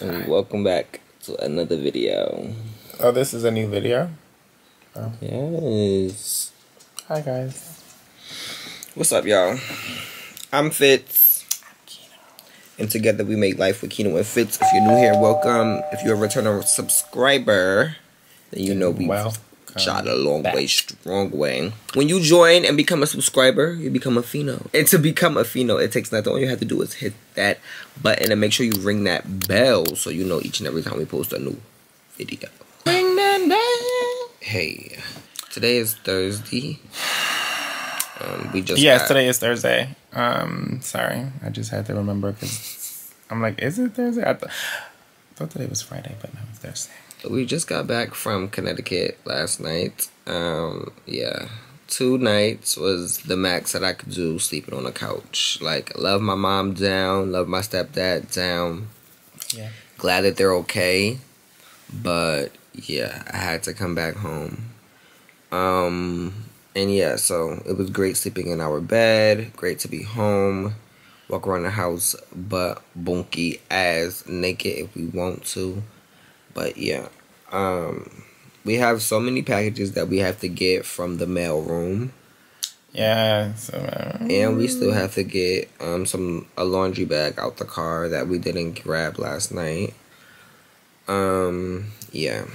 and welcome back to another video. Oh, this is a new video? Oh. Yes. Hi, guys. What's up, y'all? I'm Fitz. And together we make life with Keno and Fitz. If you're new here, welcome. If you're a returning subscriber, then you know we well, shot a long back. way, strong way. When you join and become a subscriber, you become a Fino. And to become a Fino, it takes nothing. All you have to do is hit that button and make sure you ring that bell so you know each and every time we post a new video. Ring that bell. Hey, today is Thursday. Um, we just yes, got... today is Thursday. Um, sorry, I just had to remember because I'm like, is it Thursday? I, th- I thought today was Friday, but no, it's Thursday we just got back from Connecticut last night. Um, yeah, two nights was the max that I could do sleeping on a couch. Like, love my mom down, love my stepdad down. Yeah. Glad that they're okay, but yeah, I had to come back home. Um, and yeah, so it was great sleeping in our bed. Great to be home. Walk around the house, but bunky as naked if we want to. But yeah, um, we have so many packages that we have to get from the mail room. Yeah, so, uh, and we still have to get um some a laundry bag out the car that we didn't grab last night. Um, yeah.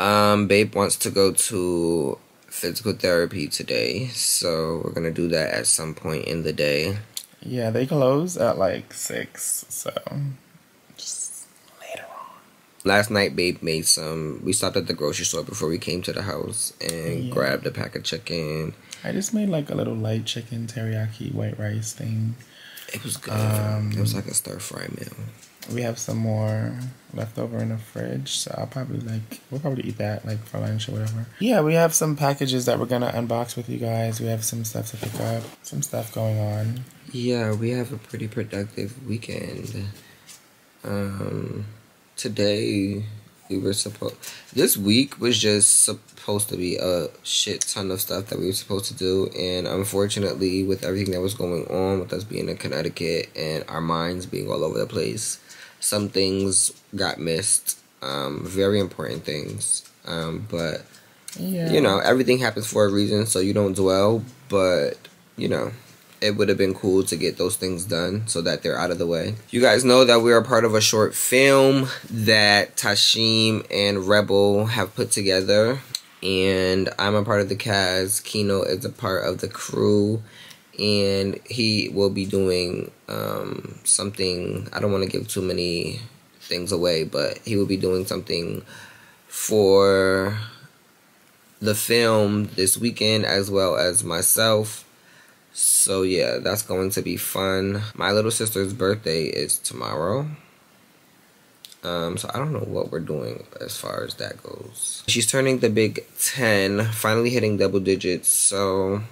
Um, Babe wants to go to physical therapy today, so we're gonna do that at some point in the day. Yeah, they close at like six, so last night babe made some we stopped at the grocery store before we came to the house and yeah. grabbed a pack of chicken. I just made like a little light chicken teriyaki white rice thing. It was good. Um, it was like a stir fry meal. We have some more left over in the fridge so i'll probably like we'll probably eat that like for lunch or whatever. Yeah we have some packages that we're gonna unbox with you guys. We have some stuff to pick up some stuff going on. Yeah we have a pretty productive weekend. Um today we were supposed this week was just supposed to be a shit ton of stuff that we were supposed to do and unfortunately with everything that was going on with us being in connecticut and our minds being all over the place some things got missed um, very important things um, but yeah. you know everything happens for a reason so you don't dwell but you know it would have been cool to get those things done so that they're out of the way. You guys know that we are part of a short film that Tashim and Rebel have put together. And I'm a part of the cast. Keno is a part of the crew. And he will be doing um, something. I don't want to give too many things away, but he will be doing something for the film this weekend as well as myself so yeah, that's going to be fun. My little sister's birthday is tomorrow. Um, so I don't know what we're doing as far as that goes. She's turning the big 10, finally hitting double digits, so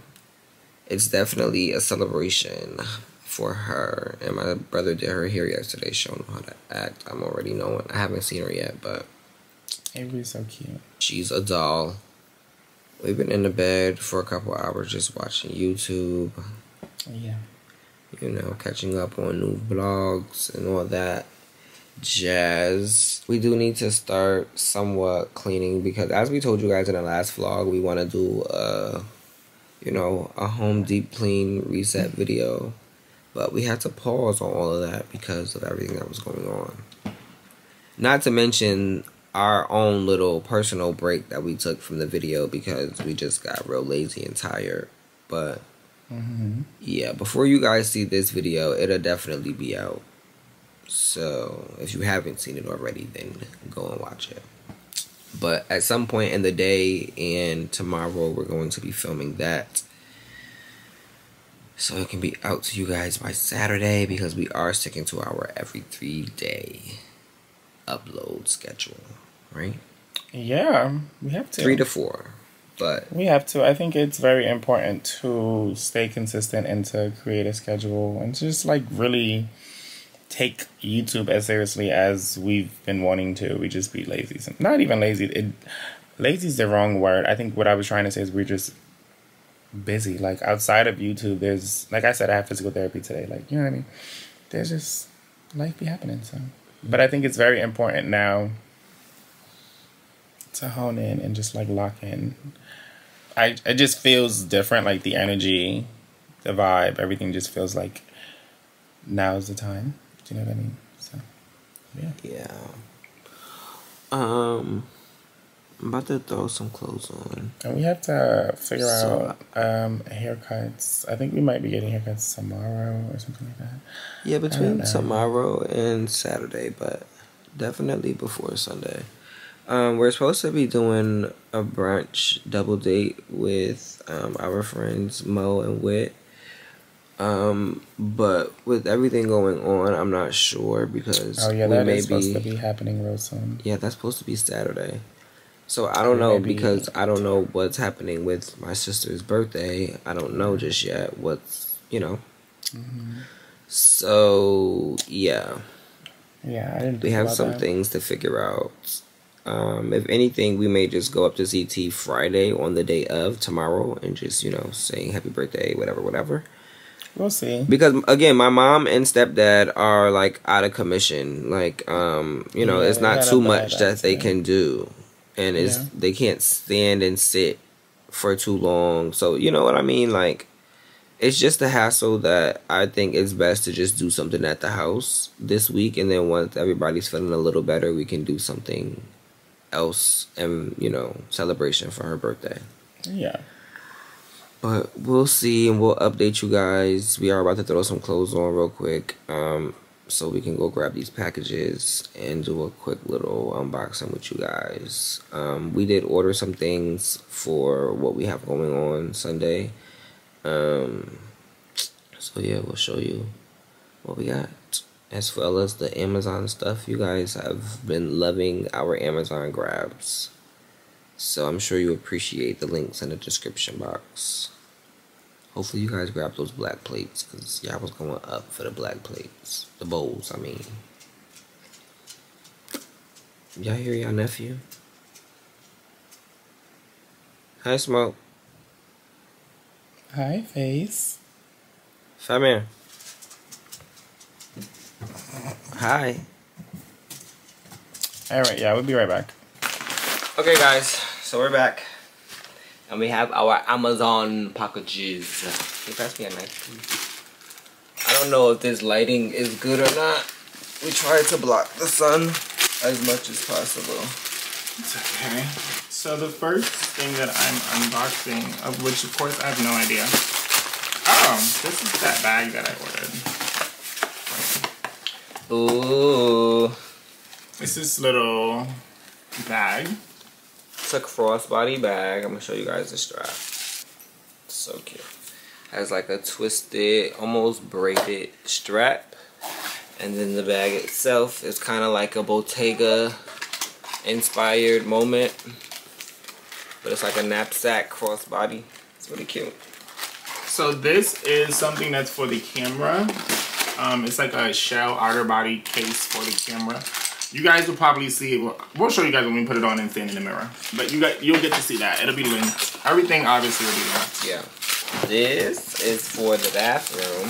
it's definitely a celebration for her. And my brother did her hair yesterday, showing how to act. I'm already knowing. I haven't seen her yet, but Avery's so cute. She's a doll. We've been in the bed for a couple hours just watching YouTube. Yeah. You know, catching up on new blogs and all that jazz. We do need to start somewhat cleaning because as we told you guys in the last vlog, we want to do a, you know, a home deep clean reset video. But we had to pause on all of that because of everything that was going on. Not to mention our own little personal break that we took from the video because we just got real lazy and tired. But mm-hmm. yeah, before you guys see this video, it'll definitely be out. So if you haven't seen it already, then go and watch it. But at some point in the day and tomorrow, we're going to be filming that. So it can be out to you guys by Saturday because we are sticking to our every three day upload schedule right? Yeah, we have to. Three to four, but we have to. I think it's very important to stay consistent and to create a schedule and just like really take YouTube as seriously as we've been wanting to. We just be lazy. Not even lazy. It, lazy is the wrong word. I think what I was trying to say is we're just busy. Like outside of YouTube, there's like I said, I have physical therapy today. Like you know what I mean. There's just life be happening. So, but I think it's very important now to hone in and just like lock in. I it just feels different. Like the energy, the vibe, everything just feels like now's the time. Do you know what I mean? So, yeah. Yeah. Um, I'm about to throw some clothes on. And we have to figure So- out um, haircuts. I think we might be getting haircuts tomorrow or something like that. Yeah, between tomorrow and Saturday, but definitely before Sunday. Um, we're supposed to be doing a brunch double date with um, our friends Mo and Wit. Um, but with everything going on, I'm not sure because Oh yeah, we that may is supposed to be. be happening real soon. Yeah, that's supposed to be Saturday. So I don't know because I don't know what's happening with my sister's birthday. I don't know just yet what's you know. Mm-hmm. So yeah, Yeah, I didn't. we have some that. things to figure out. Um, if anything, we may just go up to CT Friday on the day of tomorrow and just you know saying happy birthday, whatever, whatever. We'll see. Because again, my mom and stepdad are like out of commission. Like, um, you know, Yeah, it's not too much that they accident. can do, and it's Yeah. they can't stand and sit for too long. So you know what I mean? Like, it's just a hassle that I think it's best to just do something at the house this week, and then once everybody's feeling a little better, we can do something else and you know celebration for her birthday. Yeah. But we'll see and we'll update you guys. We are about to throw some clothes on real quick. Um so we can go grab these packages and do a quick little unboxing with you guys. Um we did order some things for what we have going on Sunday. Um so yeah, we'll show you what we got. As well as the Amazon stuff. You guys have been loving our Amazon grabs. So I'm sure you appreciate the links in the description box. Hopefully you guys grab those black plates because y'all was going up for the black plates. The bowls, I mean. Y'all hear y'all nephew? Hi, Smoke. Hi, face. Come here. Hi. All right. Yeah, we'll be right back. Okay, guys, so we're back. And we have our Amazon packages. Can you pass me a knife. I don't know if this lighting is good or not. We try to block the sun as much as possible. It's okay. So the first thing that I'm unboxing, of which of course I have no idea. Oh, this is that bag that I ordered. Ooh. It's this little bag. It's a crossbody bag. I'm gonna show you guys the strap. So cute. Has like a twisted, almost braided strap. And then the bag itself is kind of like a Bottega inspired moment. But it's like a knapsack crossbody. It's really cute. So this is something that's for the camera. Um, it's like a shell outer body case for the camera. You guys will probably see it. We'll- show you guys when we put it on and stand in the mirror. But you got you'll get to see that. It'll be linked. Everything obviously will be linked. Yeah. This is for the bathroom.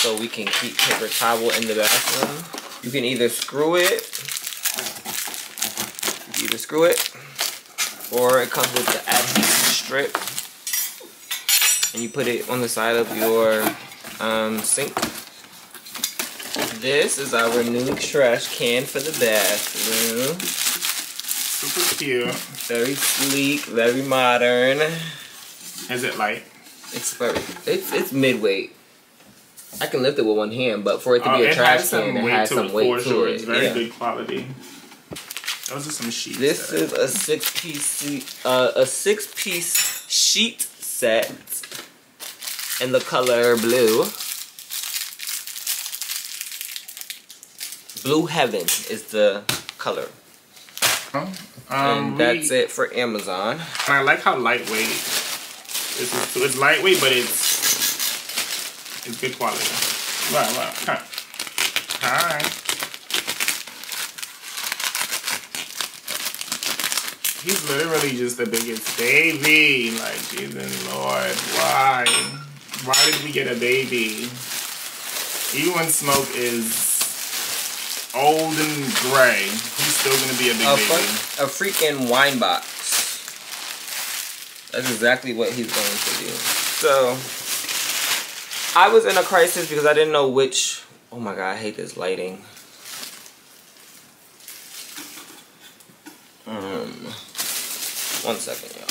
So we can keep paper towel in the bathroom. You can either screw it. Either screw it. Or it comes with the adhesive strip. And you put it on the side of your um, sink. This is our new trash can for the bathroom. Super cute. Very sleek, very modern. Is it light? It's very it's it's mid weight. I can lift it with one hand, but for it to Oh, be a trash can, it has some weight for to sure. it. It's very yeah. good quality. Those are some sheets. This is a six piece uh, a six piece sheet set in the color blue. Blue Heaven is the color. um, and we- that's it for Amazon. And I like how lightweight. Is it's lightweight, but it's it's good quality. Wow, wow. Huh. Hi. He's literally just the biggest baby. Like Jesus Lord, why? Why did we get a baby? Even when Smoke is old and gray, he's still gonna be a big a, baby. a freaking wine box. That's exactly what he's going to do. So, I was in a crisis because I didn't know which. Oh my god, I hate this lighting. Um, one second, y'all.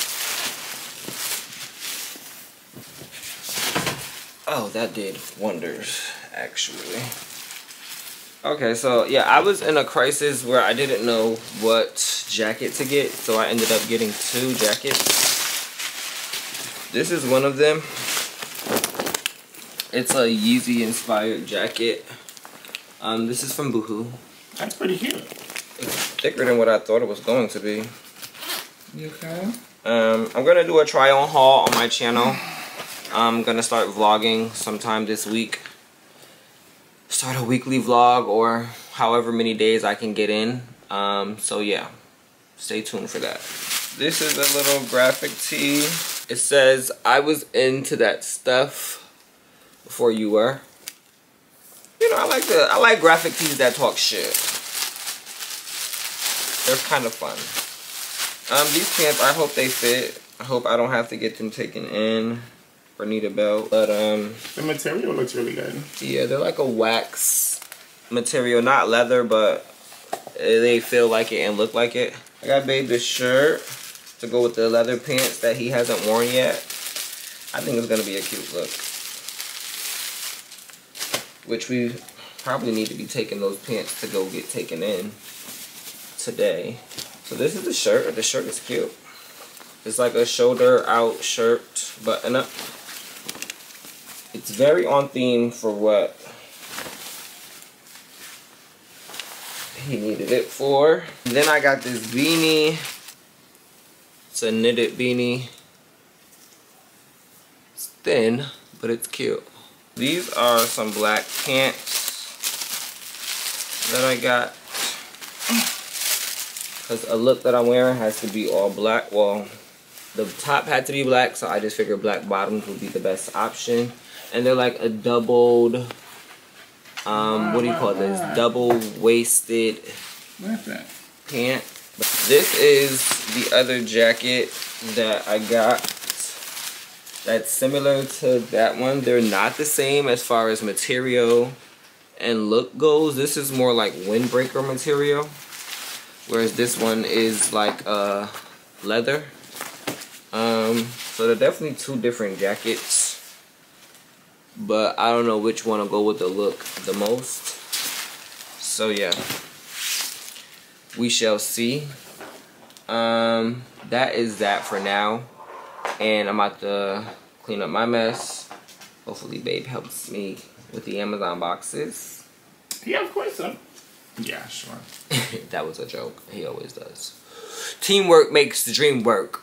Oh, that did wonders, actually. Okay, so yeah, I was in a crisis where I didn't know what jacket to get, so I ended up getting two jackets. This is one of them. It's a Yeezy inspired jacket. Um, this is from Boohoo. That's pretty cute. It's thicker than what I thought it was going to be. You okay? Um, I'm gonna do a try on haul on my channel. I'm gonna start vlogging sometime this week. Start a weekly vlog or however many days I can get in. Um, so yeah, stay tuned for that. This is a little graphic tee. It says, I was into that stuff before you were. You know, I like the I like graphic tees that talk shit. They're kind of fun. Um, these pants, I hope they fit. I hope I don't have to get them taken in or need a belt. But, um... The material looks really good. Yeah, they're like a wax material. Not leather, but they feel like it and look like it. I got Babe this shirt to go with the leather pants that he hasn't worn yet. I think it's going to be a cute look. Which we probably need to be taking those pants to go get taken in today. So this is the shirt. The shirt is cute. It's like a shoulder out shirt, button up. It's very on theme for what he needed it for. Then I got this beanie. It's a knitted beanie. It's thin, but it's cute. These are some black pants that I got. Because a look that I'm wearing has to be all black. Well, the top had to be black, so I just figured black bottoms would be the best option. And they're like a doubled, um, what do you call this? Double waisted pant. This is the other jacket that I got that's similar to that one. They're not the same as far as material and look goes. This is more like windbreaker material. Whereas this one is like uh, leather. Um, so they're definitely two different jackets. But I don't know which one will go with the look the most. So yeah. We shall see. Um, that is that for now. And I'm about to clean up my mess. Hopefully Babe helps me with the Amazon boxes. Yeah, of course so. Yeah, sure. that was a joke. He always does. Teamwork makes the dream work.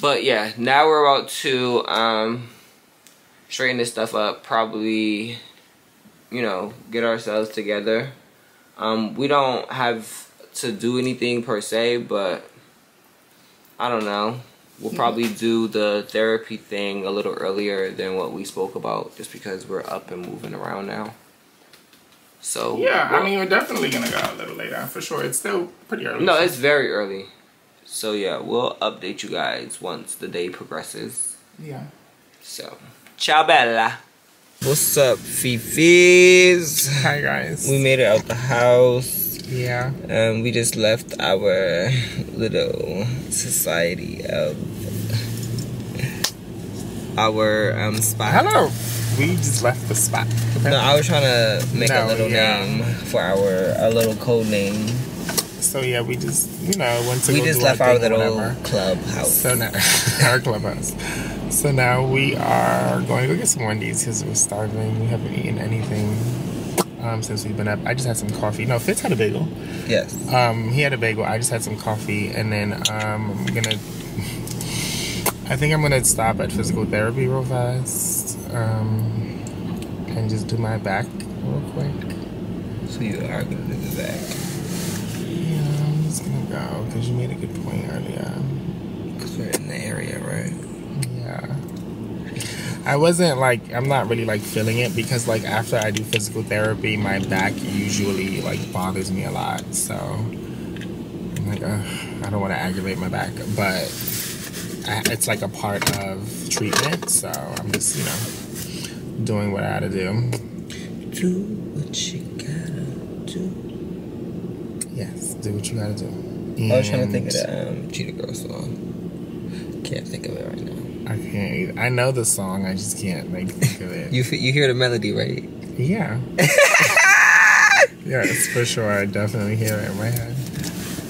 But yeah, now we're about to um, straighten this stuff up. Probably, you know, get ourselves together. Um, we don't have to do anything per se, but I don't know. We'll probably do the therapy thing a little earlier than what we spoke about just because we're up and moving around now. So yeah, I mean we're definitely gonna go a little later for sure. It's still pretty early. No, it's very early. So yeah, we'll update you guys once the day progresses. Yeah. So, ciao bella. What's up, Fifis? Hi guys. We made it out the house. Yeah. Um, we just left our little society of our um spot. Hello. We just left the spot. Okay. No, I was trying to make No, a little yeah. name for our a little code name. So yeah, we just you know went to We go just do left our, our thing or little whatever. clubhouse. So now our clubhouse. So now we are going to go get some Wendy's because we're starving. We haven't eaten anything um, since we've been up. I just had some coffee. No, Fitz had a bagel. Yes. Um, he had a bagel. I just had some coffee, and then um, I'm gonna. I think I'm gonna stop at physical therapy real fast, um, and just do my back real quick. So you are gonna do the back. Yeah, I'm just gonna go because you made a good point earlier. Because we're in the area, right? Yeah. I wasn't like I'm not really like feeling it because like after I do physical therapy, my back usually like bothers me a lot. So I'm like, Ugh, I don't want to aggravate my back, but I, it's like a part of treatment. So I'm just you know doing what I had to do. Do what you gotta do. Yes, do what you gotta do. I was trying to think of the um, Cheetah Girl song. Can't think of it right now. I can't. Either. I know the song. I just can't make think of it. You you hear the melody, right? yeah. yes, for sure. I definitely hear it in my head.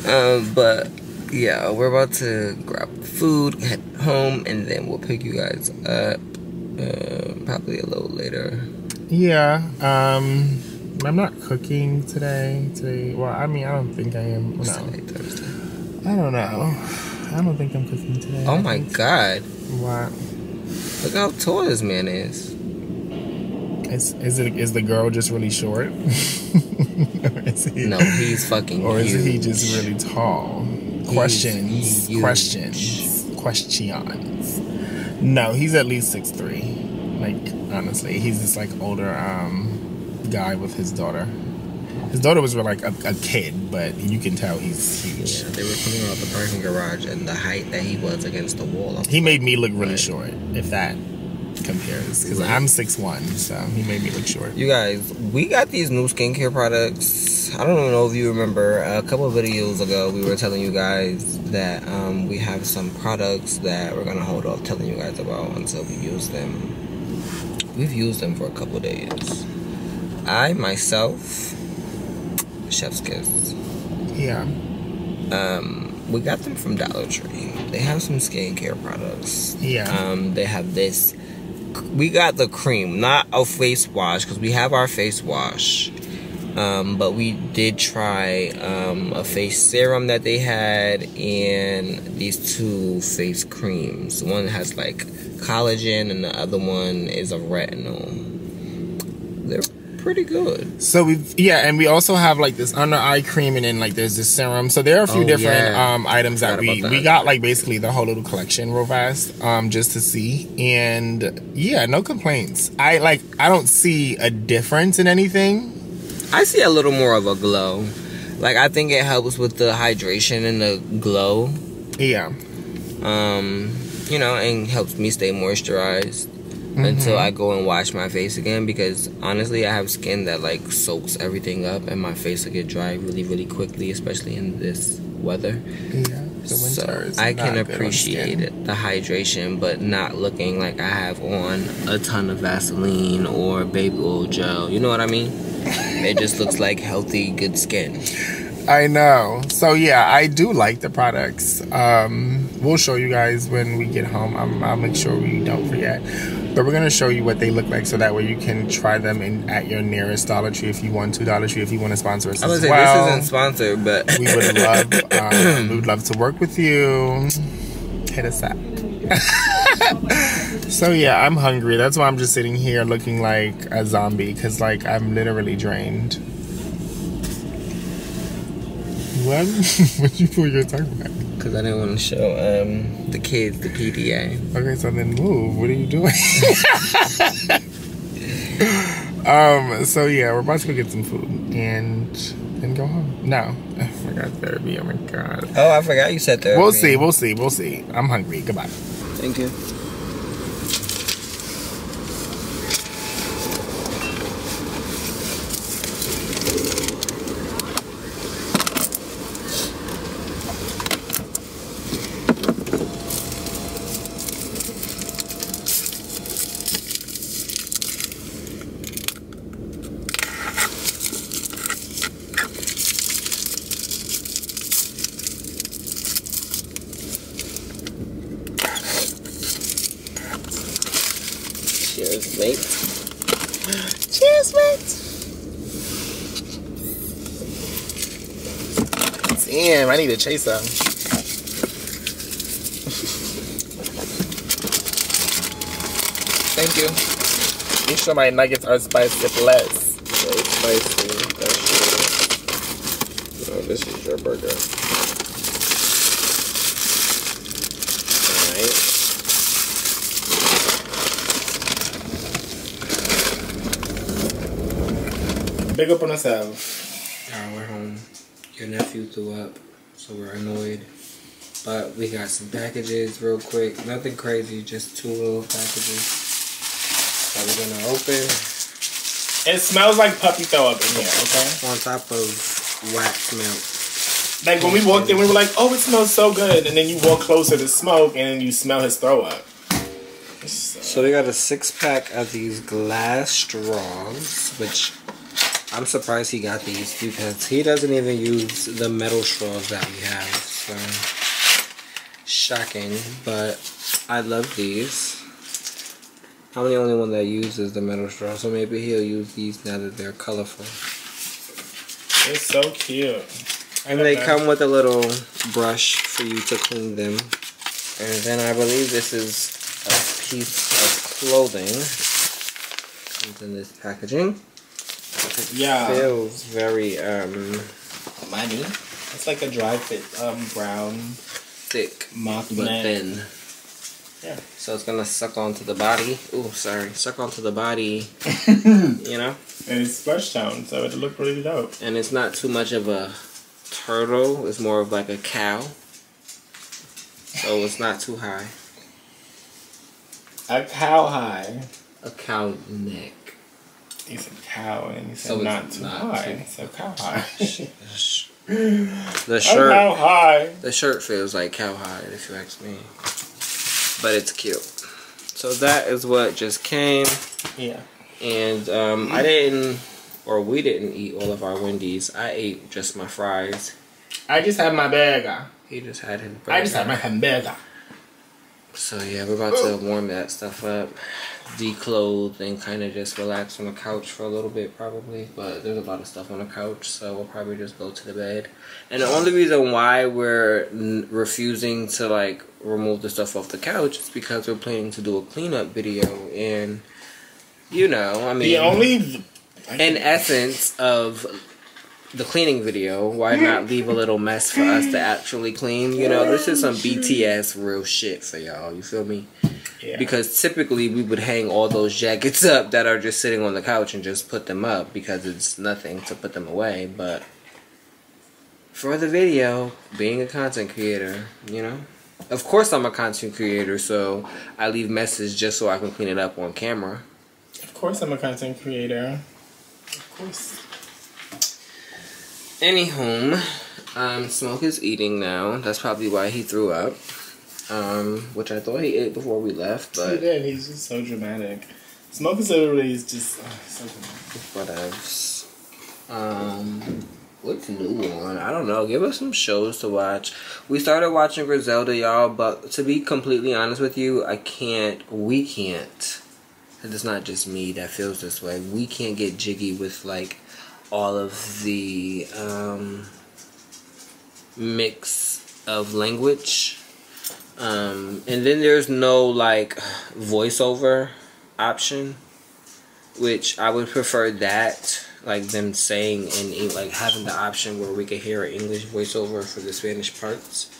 Um, but yeah, we're about to grab food, head home, and then we'll pick you guys up. Uh, probably a little later. Yeah. Um. I'm not cooking today. Today, well, I mean, I don't think I am. What's No, today, Thursday? I don't know. I don't think I'm cooking today. Oh my god! Wow. Look how tall this man is. Is is it is the girl just really short? or is he, No, he's fucking. or is he just really tall? Questions. huge. Questions. Questions. No, he's at least six three. Like honestly, he's this like older um guy with his daughter. His daughter was like a, a kid, but you can tell he's huge. Yeah, they were coming out the parking garage, and the height that he was against the wall. He like, made me look really short, if that compares. Because Right. I'm six one, so he made me look short. You guys, we got these new skincare products. I don't even know if you remember a couple of videos ago, we were telling you guys that um, we have some products that we're gonna hold off telling you guys about until we use them. We've used them for a couple days. I myself, Chef's Kiss. Yeah. Um, we got them from Dollar Tree. They have some skincare products. Yeah. Um, they have this. We got the cream, not a face wash, because we have our face wash. Um, but we did try um, a face serum that they had and these two face creams. One has like collagen, and the other one is a retinol. They're pretty good. So we've yeah, and we also have like this under eye cream, and then like there's this serum. So there are a few Oh, different yeah. um items that we about we got like basically the whole little collection real fast um just to see, and yeah, no complaints. I like I don't see a difference in anything. I see a little more of a glow. Like I think it helps with the hydration and the glow. Yeah. Um, you know, and helps me stay moisturized until I go and wash my face again because honestly, I have skin that like soaks everything up and my face will get dry really really quickly, especially in this weather. Yeah. So I can appreciate it, the hydration, but not looking like I have on a ton of Vaseline or baby oil gel. You know what I mean? It just looks like healthy, good skin. I know. So yeah, I do like the products. Um, we'll show you guys when we get home. I'm, I'll make sure we don't forget. But we're gonna show you what they look like, so that way you can try them in at your nearest Dollar Tree if you want to. Dollar Tree if you want to sponsor us I would as say well. this isn't sponsored, but we would love, um, we would love to work with you. Hit us up. so yeah, I'm hungry. That's why I'm just sitting here looking like a zombie because like I'm literally drained. What? what you what you talking about? because I didn't want to show um, the kids the PDA. Okay, so then move. What are you doing? um. So yeah, we're about to go get some food and then go home. No, I forgot therapy. Oh my god. Oh, I forgot you said that. We'll see. We'll see. We'll see. I'm hungry. Goodbye. Thank you. chase them. Thank you. Make sure my nuggets are spiced with less. So spicy. That's no, this is your burger. Alright. Big up on ourselves. Now we're home. Your nephew threw up so we're annoyed. But we got some packages real quick. Nothing crazy, just two little packages. That we're gonna open. It smells like puppy throw up in here, okay? On top of wax milk. Like when we walked in, we were like, oh, it smells so good. And then you walk closer to smoke and you smell his throw up. So, So we got a six pack of these glass straws, which I'm surprised he got these because he doesn't even use the metal straws that we have. So shocking, but I love these. I'm the only one that uses the metal straw, so maybe he'll use these now that they're colorful. it's so cute. And they come with a little brush for you to clean them. And then I believe this is a piece of clothing. Comes in this packaging. Yeah. Feels very um Money. It's like a dry fit um brown thick mock but net. thin. Yeah. So it's gonna suck onto the body. Ooh, sorry, suck onto the body. you know, And it's flesh tone, so it looked really dope. and it's not too much of a turtle. It's more of like a cow. So it's not too high. A cow high. A cow neck. He said cow and he said So not too not high. too- So cow high. The shirt. cow high. The shirt feels like cowhide, if you ask me. But it's cute. So that is what just came. Yeah. And um, I didn't, or we didn't eat all of our Wendy's. I ate just my fries. I just had my burger. He just had his I just had my hamburger. So yeah, we're about to warm that stuff up, declothe, and kind of just relax on the couch for a little bit, probably. But there's a lot of stuff on the couch, so we'll probably just go to the bed. And the only reason why we're n- refusing to like remove the stuff off the couch is because we're planning to do a cleanup video, and you know, I mean, The only in essence of the cleaning video, why not leave a little mess for us to actually clean? You know, this is some BTS real shit for y'all. You feel me? yeah. Because typically we would hang all those jackets up that are just sitting on the couch and just put them up because it's nothing to put them away. But for the video, being a content creator, you know, of course I'm a content creator, so I leave messes just so I can clean it up on camera. of course I'm a content creator. Of course. Anywho, um, Smoke is eating now. That's probably why he threw up. Um, which I thought he ate before we left, he but did. He's just so dramatic. Smoke is literally just oh, so dramatic. whatevs. Um, what's new on? I don't know. Give us some shows to watch. We started watching Griselda, y'all, but to be completely honest with you, I can't. We can't. And it's not just me that feels this way. We can't get jiggy with like all of the um, mix of language. Um, and then there's no like voiceover option, which I would prefer that, like them saying in Eng- like having the option where we could hear an English voiceover for the Spanish parts,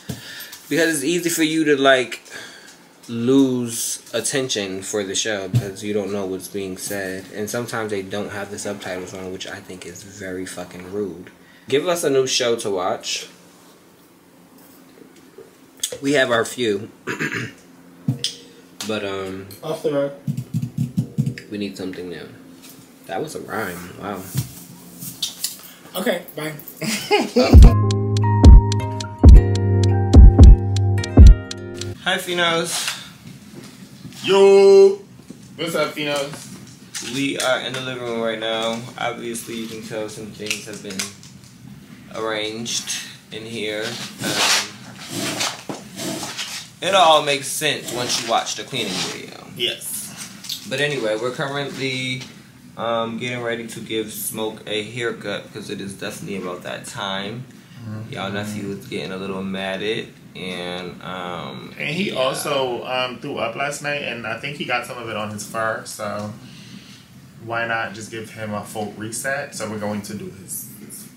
because it's easy for you to like lose attention for the show because you don't know what's being said, and sometimes they don't have the subtitles on, which I think is very fucking rude. Give us a new show to watch. We have our few, but um, Off the road. we need something new. That was a rhyme. Wow. Okay, bye. Hi, Finos. Yo. What's up, Finos? We are in the living room right now. Obviously, you can tell some things have been arranged in here. Um, it all makes sense once you watch the cleaning video. Yes. But anyway, we're currently um, getting ready to give Smoke a haircut because it is definitely about that time. Y'all nephew is getting a little matted, and um, And he yeah. also um, threw up last night, and I think he got some of it on his fur. So why not just give him a full reset? So we're going to do his.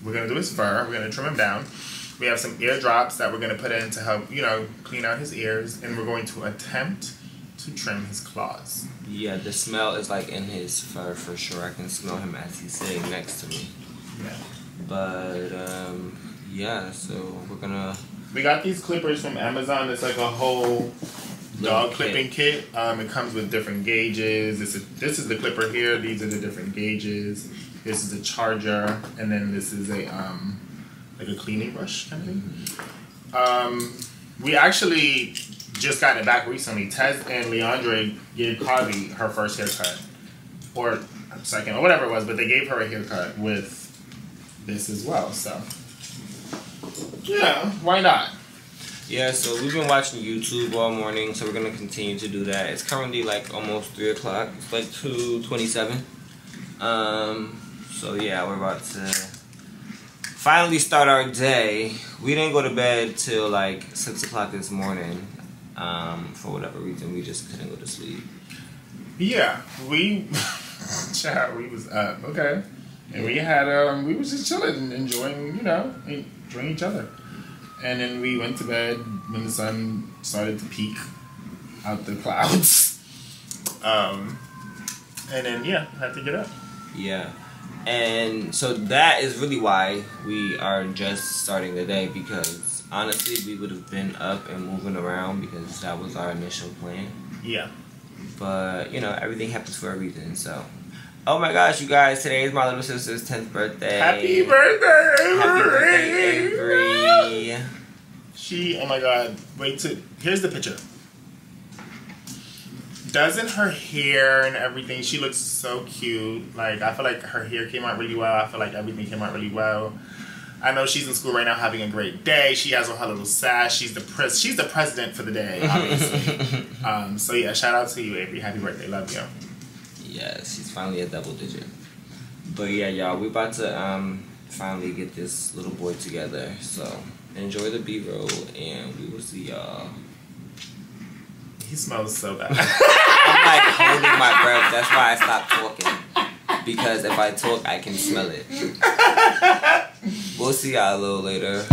We're gonna do his fur. We're gonna trim him down. We have some ear drops that we're gonna put in to help you know clean out his ears, and we're going to attempt to trim his claws. Yeah, the smell is like in his fur for sure. I can smell him as he's sitting next to me. Yeah. But um, yeah, so we're gonna. We got these clippers from Amazon. It's like a whole dog kit. clipping kit. Um, it comes with different gauges. This is this is the clipper here. These are the different gauges. This is a charger, and then this is a um, like a cleaning brush kind of thing. Um, we actually just got it back recently. Tez and Leandre gave Carly her first haircut, or second, or whatever it was, but they gave her a haircut with this as well. So yeah, why not? Yeah, so we've been watching YouTube all morning, so we're gonna continue to do that. It's currently like almost three o'clock. It's like two twenty-seven. Um, so yeah, we're about to finally start our day. We didn't go to bed till like six o'clock this morning. Um, for whatever reason, we just couldn't go to sleep. Yeah, we, child, we was up, okay, and we had um, we was just chilling, and enjoying, you know, enjoying each other, and then we went to bed when the sun started to peek out the clouds, um, and then yeah, had to get up. Yeah. And so that is really why we are just starting the day because honestly we would have been up and moving around because that was our initial plan. Yeah. But, you know, everything happens for a reason, so Oh my gosh, you guys, today is my little sister's tenth birthday. Happy birthday, Happy birthday, Avery! Avery. She, oh my god, wait to, here's the picture. Doesn't her hair and everything, she looks so cute. Like, I feel like her hair came out really well. I feel like everything came out really well. I know she's in school right now having a great day. She has on her little sash. She's the pres- she's the president for the day, obviously. um, so yeah, shout out to you, Avery. Happy birthday. Love you. Yes, she's finally a double digit. But yeah, y'all, we about to um finally get this little boy together. So enjoy the B roll, and we will see y'all. He smells so bad. I'm like holding my breath. That's why I stopped talking. Because if I talk, I can smell it. We'll see y'all a little later.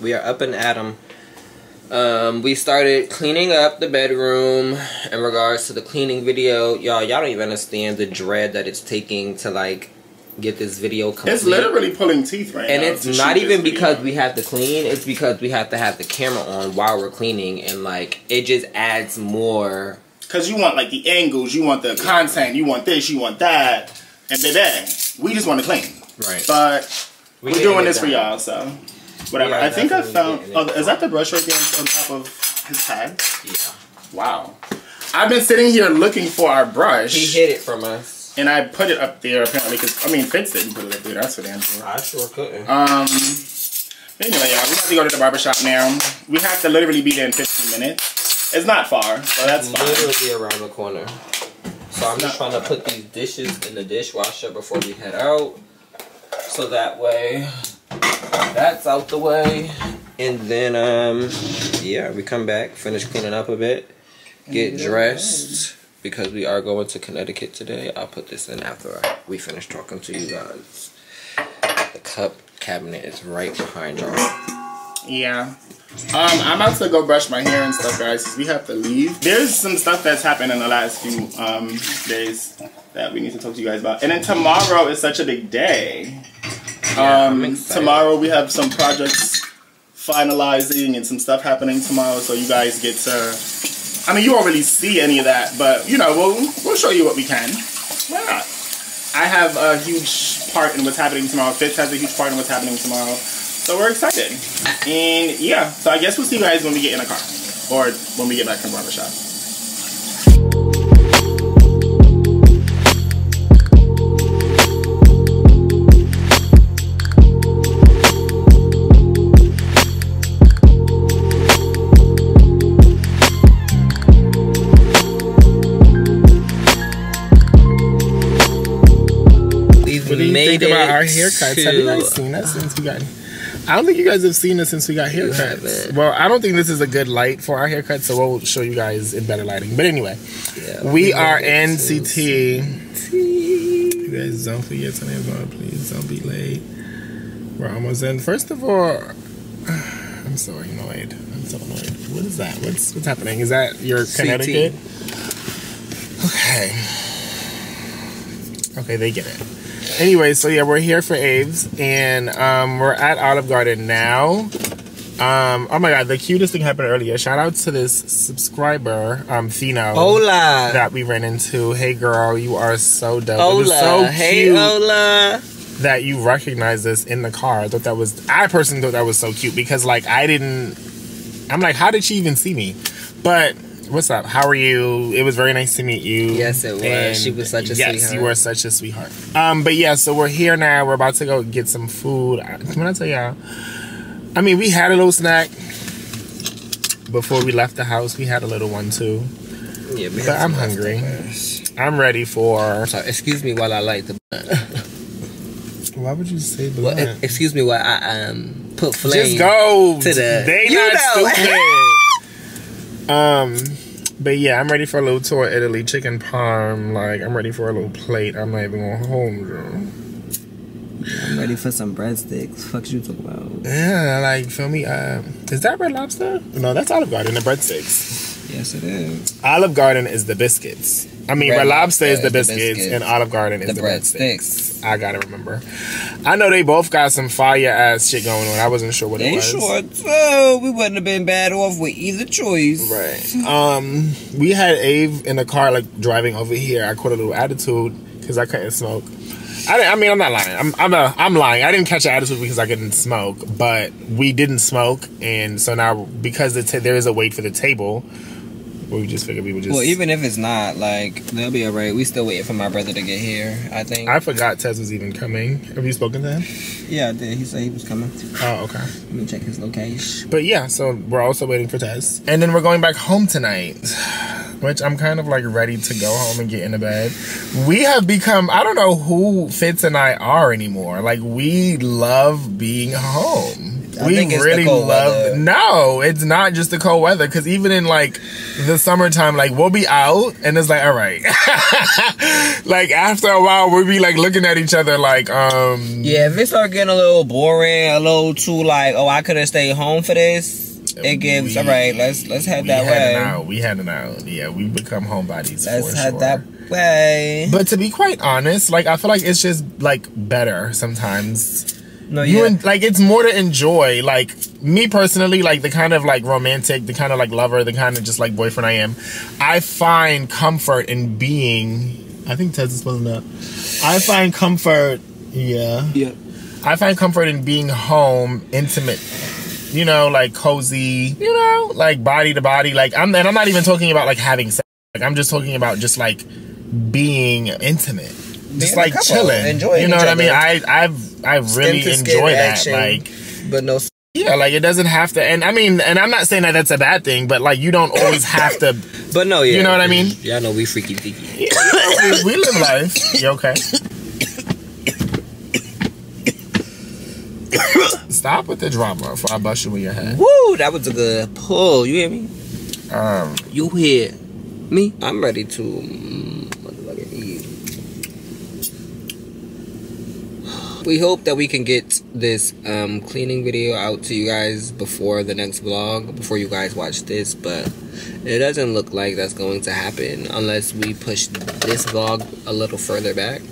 We are up and at 'em. Um, we started cleaning up the bedroom in regards to the cleaning video. Y'all, y'all don't even understand the dread that it's taking to like get this video complete. It's literally pulling teeth right and now. And it's not even because video. we have to clean. It's because we have to have the camera on while we're cleaning, and like it just adds more. Cause you want like the angles, you want the content, you want this, you want that, and baby, we just want to clean. Right. But We are doing this for y'all, so whatever. Are I think I found. Oh, is that the brush right there on top of his tag? Yeah. Wow. I've been sitting here looking for our brush, He hid it from us. and I put it up there apparently because I mean Fitz didn't put it up there. That's for damn sure. I sure couldn't. Um. Anyway, y'all, we have to go to the barbershop now. We have to literally be there in 15 minutes. It's not far, so that's fine. literally around the corner. So I'm just trying to put these dishes in the dishwasher before we head out. So that way, that's out the way. And then, um, yeah, we come back, finish cleaning up a bit, get dressed because we are going to Connecticut today. I'll put this in after we finish talking to you guys. The cup cabinet is right behind y'all. Yeah. Um, I'm about to go brush my hair and stuff, guys. we have to leave. There's some stuff that's happened in the last few um, days that we need to talk to you guys about. And then tomorrow is such a big day. Yeah, Um, tomorrow we have some projects finalizing and some stuff happening tomorrow, so you guys get to. I mean, you won't really see any of that, but you know, we'll we'll show you what we can. Why not? I have a huge part in what's happening tomorrow. Fitz has a huge part in what's happening tomorrow. So we're excited. And yeah, so I guess we'll see you guys when we get in the car. Or when we get back from barbershop. Made think about our haircuts? Have you guys seen us since we got? I don't think you guys have seen us since we got haircuts. Well, I don't think this is a good light for our haircuts, so we'll show you guys in better lighting. But anyway, Yeah, we are NCT. You guys don't forget to name on, please. Don't be late. We're almost in. First of all, I'm so annoyed. I'm so annoyed. What is that? What's what's happening? Is that your CT. Connecticut? Okay. Okay, they get it. Anyway, so yeah, we're here for Aves, and um, we're at Olive Garden now. Um, oh my god, the cutest thing happened earlier. Shout out to this subscriber, um, Fino Hola. that we ran into. Hey girl, you are so dope. It was Hola. so hey, cute Hola. that you recognized us in the car. I thought that was I personally thought that was so cute because like I didn't I'm like, how did she even see me? But what's up? How are you? It was very nice to meet you. Yes, it was. And She was such a yes, sweetheart. you were such a sweetheart. Um, but yeah, so we're here now. We're about to go get some food. I- Can I tell y'all? I mean, we had a little snack before we left the house. We had a little one too. Yeah, But I'm hungry. leftovers. I'm ready for. Sorry, excuse me while I light the. Why would you say Well, blunt? e- excuse me while I um put flame. Just go to the- They You not know. stupid. um, but yeah, I'm ready for a little tour of Italy, chicken parm. Like I'm ready for a little plate. I'm not even going home, bro. I'm ready for some breadsticks. Fuck you talking about? Yeah, like feel me. Uh, is that Red Lobster? No, that's Olive Garden. The breadsticks. Yes, it is. Olive Garden is the biscuits. I mean, Red Red, Lobster, is the is the biscuits, biscuits. and Olive Garden is The the, breadsticks. breadsticks. I gotta remember. I know they both got some fire ass shit going on. I wasn't sure what it They was. sure so we wouldn't have been bad off with either choice. Right. Um, we had Ave in the car, like driving over here. I caught a little attitude because I couldn't smoke. I, I mean, I'm not lying. I'm I'm, a, I'm lying. I didn't catch an attitude because I couldn't smoke, but we didn't smoke, and so now because the ta- there is a wait for the table, we just figured we would just. Well, even if it's not, like, they'll be alright. We still waiting for my brother to get here, I think. I forgot Tez was even coming. Have you spoken to him? yeah, I did. He said he was coming. Oh, okay. Let me check his location. But yeah, so we're also waiting for Tez. And then we're going back home tonight, which I'm kind of like ready to go home and get into bed. We have become, I don't know who Fitz and I are anymore. Like, we love being home. I we think it's the really love. weather. No, it's not just the cold weather. Because even in like the summertime, like we'll be out and it's like, all right. like after a while, we'll be like looking at each other like, um, Yeah, if it start getting a little boring, a little too like, oh, I could have stayed home for this. It gives We- all right. Let's let's head that way. out. We an out. Yeah, we become homebodies. Let's head sure. that way. But to be quite honest, like I feel like it's just like better sometimes. No, You yeah. and like it's more to enjoy. Like me personally, like the kind of like romantic, the kind of like lover, the kind of just like boyfriend I am. I find comfort in being. I think Tez is pulling up. I find comfort. Yeah. yeah. I find comfort in being home, intimate. You know, like cozy. You know, like body to body. Like I'm, and I'm not even talking about like having sex. Like I'm just talking about just like being intimate, just like chilling. enjoying you know what I mean? I I've I really Skin to skin enjoy that. action. Like But no, yeah, like it doesn't have to. And I mean, and I'm not saying that that's a bad thing, but like you don't always have to. But no, yeah. You know what I mean? Y'all know we freaky deaky. we, we live life. You okay? Stop with the drama before I bust you in your head. Woo, that was a good pull. You hear me? Um, You hear me? I'm ready to mm, motherfucking eat. We hope that we can get this um, cleaning video out to you guys before the next vlog, before you guys watch this, but it doesn't look like that's going to happen unless we push this vlog a little further back.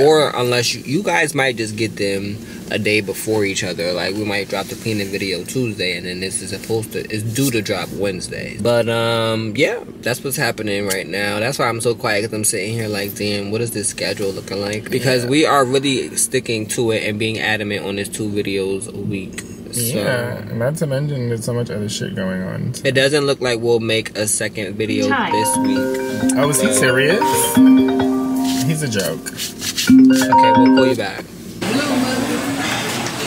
Or unless you, you guys might just get them a day before each other. Like we might drop the cleaning video Tuesday and then this is supposed to it's due to drop Wednesday. But um yeah, that's what's happening right now. That's why I'm so quiet because I'm sitting here like, damn, what is this schedule looking like? Because Yeah. we are really sticking to it and being adamant on this two videos a week. So yeah, not to mention there's so much other shit going on. it doesn't look like we'll make a second video Time. this week. Oh, is he serious? He's a joke. Okay, we'll pull you back.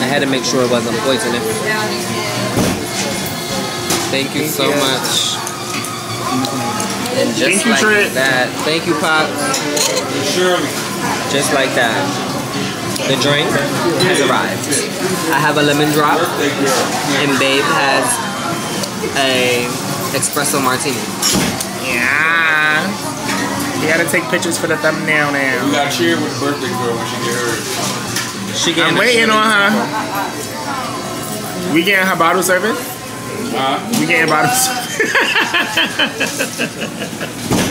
I had to make sure it wasn't poisonous. Thank you so much. And just Thank you, like that, thank you, Pop. Just like that, the drink has arrived. I have a lemon drop, and Babe has a espresso martini. Yeah. You gotta take pictures for the thumbnail We now. got cheer with the birthday girl when she get hers. She I'm getting a waiting on her. We getting her bottle service? Huh? We getting bottle service.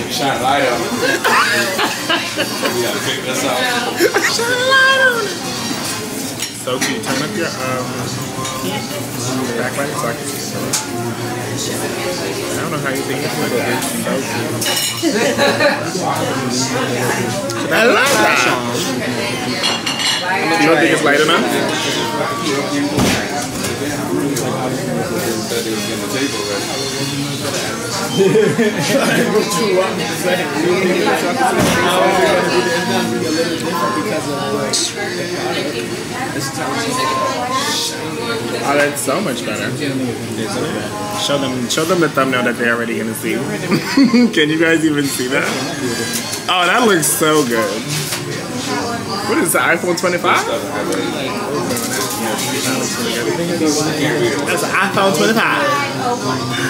Shine light on it. we gotta pick this out. So cute. Turn up your um backlight so I can see. I don't know how you think it's but it's so cute. I love that. You don't think it's light enough? Getting the. Oh, that's so much better. Show them, show them the thumbnail that they're already gonna see. Can you guys even see that? Oh, that looks so good. What is the iPhone 25? That's an iPhone 25.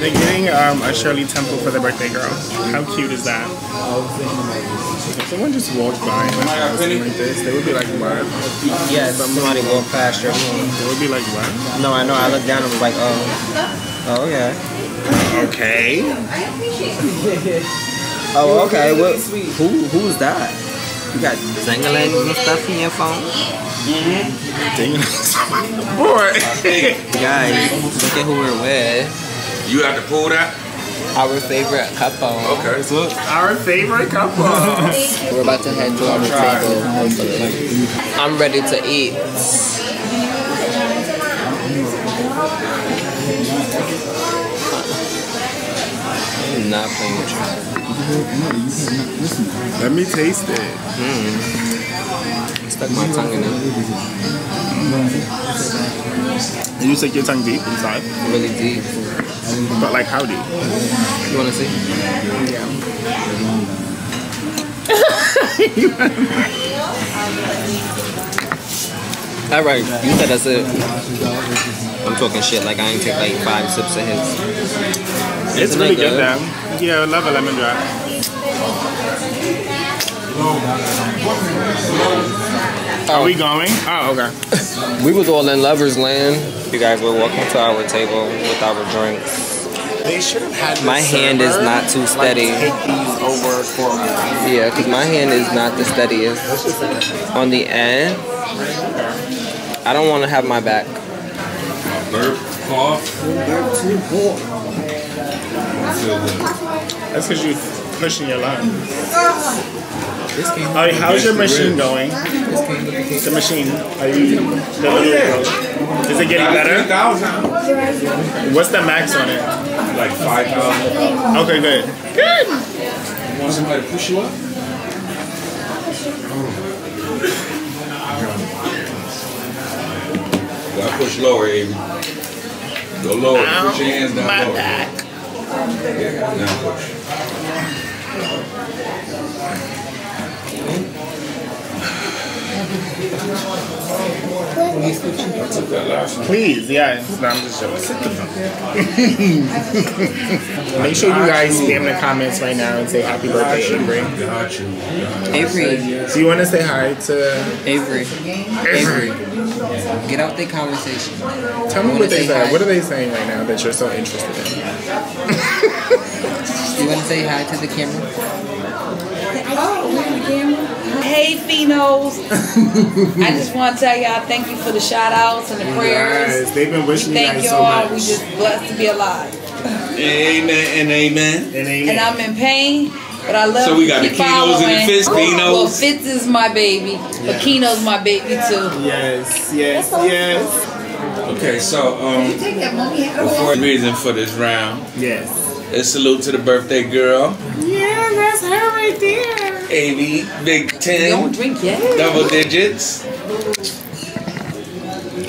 They're getting um, a Shirley Temple for the birthday girl. How cute is that? If someone just walked by and like this, they would be like, what? Yes, somebody walked past your They would be like, what? No, I know. I looked down and was like, oh. Oh, okay. Okay. Oh, okay. What, who who's that? You got Zangalang and stuff in your phone? Mm-hmm. Dang. Boy. Guys, look at who we're with. You have to pull that? Our favorite couple. Okay, so Our favorite couple. We're about to head to our table. hopefully. I'm ready to eat. I'm not playing with you. Let me taste it. Stuck my tongue in it. Did you stick your tongue deep inside? Really deep. But like how deep? You wanna see? Yeah. All right, you said that's it. I'm talking shit like I ain't take like five sips of his. It's Isn't really good good? though. Yeah, I love a lemon drop. Are we going? Oh, okay. We was all in lovers land. You guys were walking to our table with our drinks. They should have had My hand is not too steady. take these over for Yeah, because my hand is not the steadiest. On the end, I don't want to have my back. burp, cough. That's because you're pushing your lungs. Oh, how's your machine going? The machine. Are you the little Is it getting better? What's the max on it? Like 5,000. Okay, good. Good. Want somebody to push you up? Gotta push lower, Avery. Go lower. Push your hands down My lower. back. Yeah, now push. I took that last one. Please, yeah. No, I'm just joking. Make sure you guys spam the comments right now and say happy birthday, Avery. Avery, So you want to say hi to Avery, Avery, get out the conversation. Tell me what they hi? What are they saying right now that you're so interested in? You want to say hi to the camera? Hey, I just want to tell y'all thank you for the shout outs and the prayers. Yes, they've been We wishing you thank guys so y'all. much. We just blessed to be alive. Amen and amen. and amen. And I'm in pain, but I love So we got the keep Kinos and the following. Fitz, Keno's. Well, Fitz is my baby, but Keno's my baby too. yes, yes, yes, Okay, so um, before the reason for this round, yes. a salute to the birthday girl, Yeah, that's her right there. Amy, Big Don't Ten, drink yet. double digits.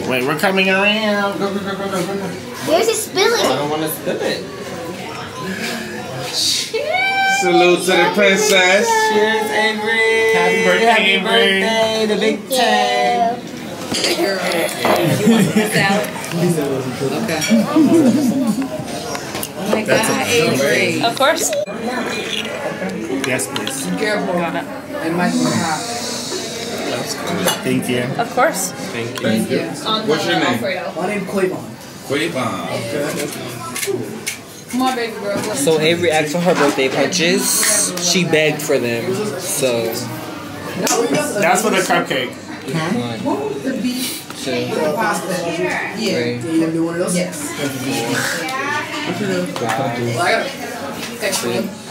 Wait, we're coming around. Where's it spilling? I don't want to spill it. Salute to the princess. Cheers, Avery. Happy birthday, Happy Avery. birthday, the big ten. Salad. Okay. Oh my God, Avery. Of course. Yes, please. Be Careful. It might be hot. Thank you. Of course. Thank you. Thank you. What's your name? My name Quavon. Quavon. Come on, baby girl. So Avery asked for her birthday punches. She begged for them. So That's for the cupcake. one, two, three, You gonna do one of those? Yes.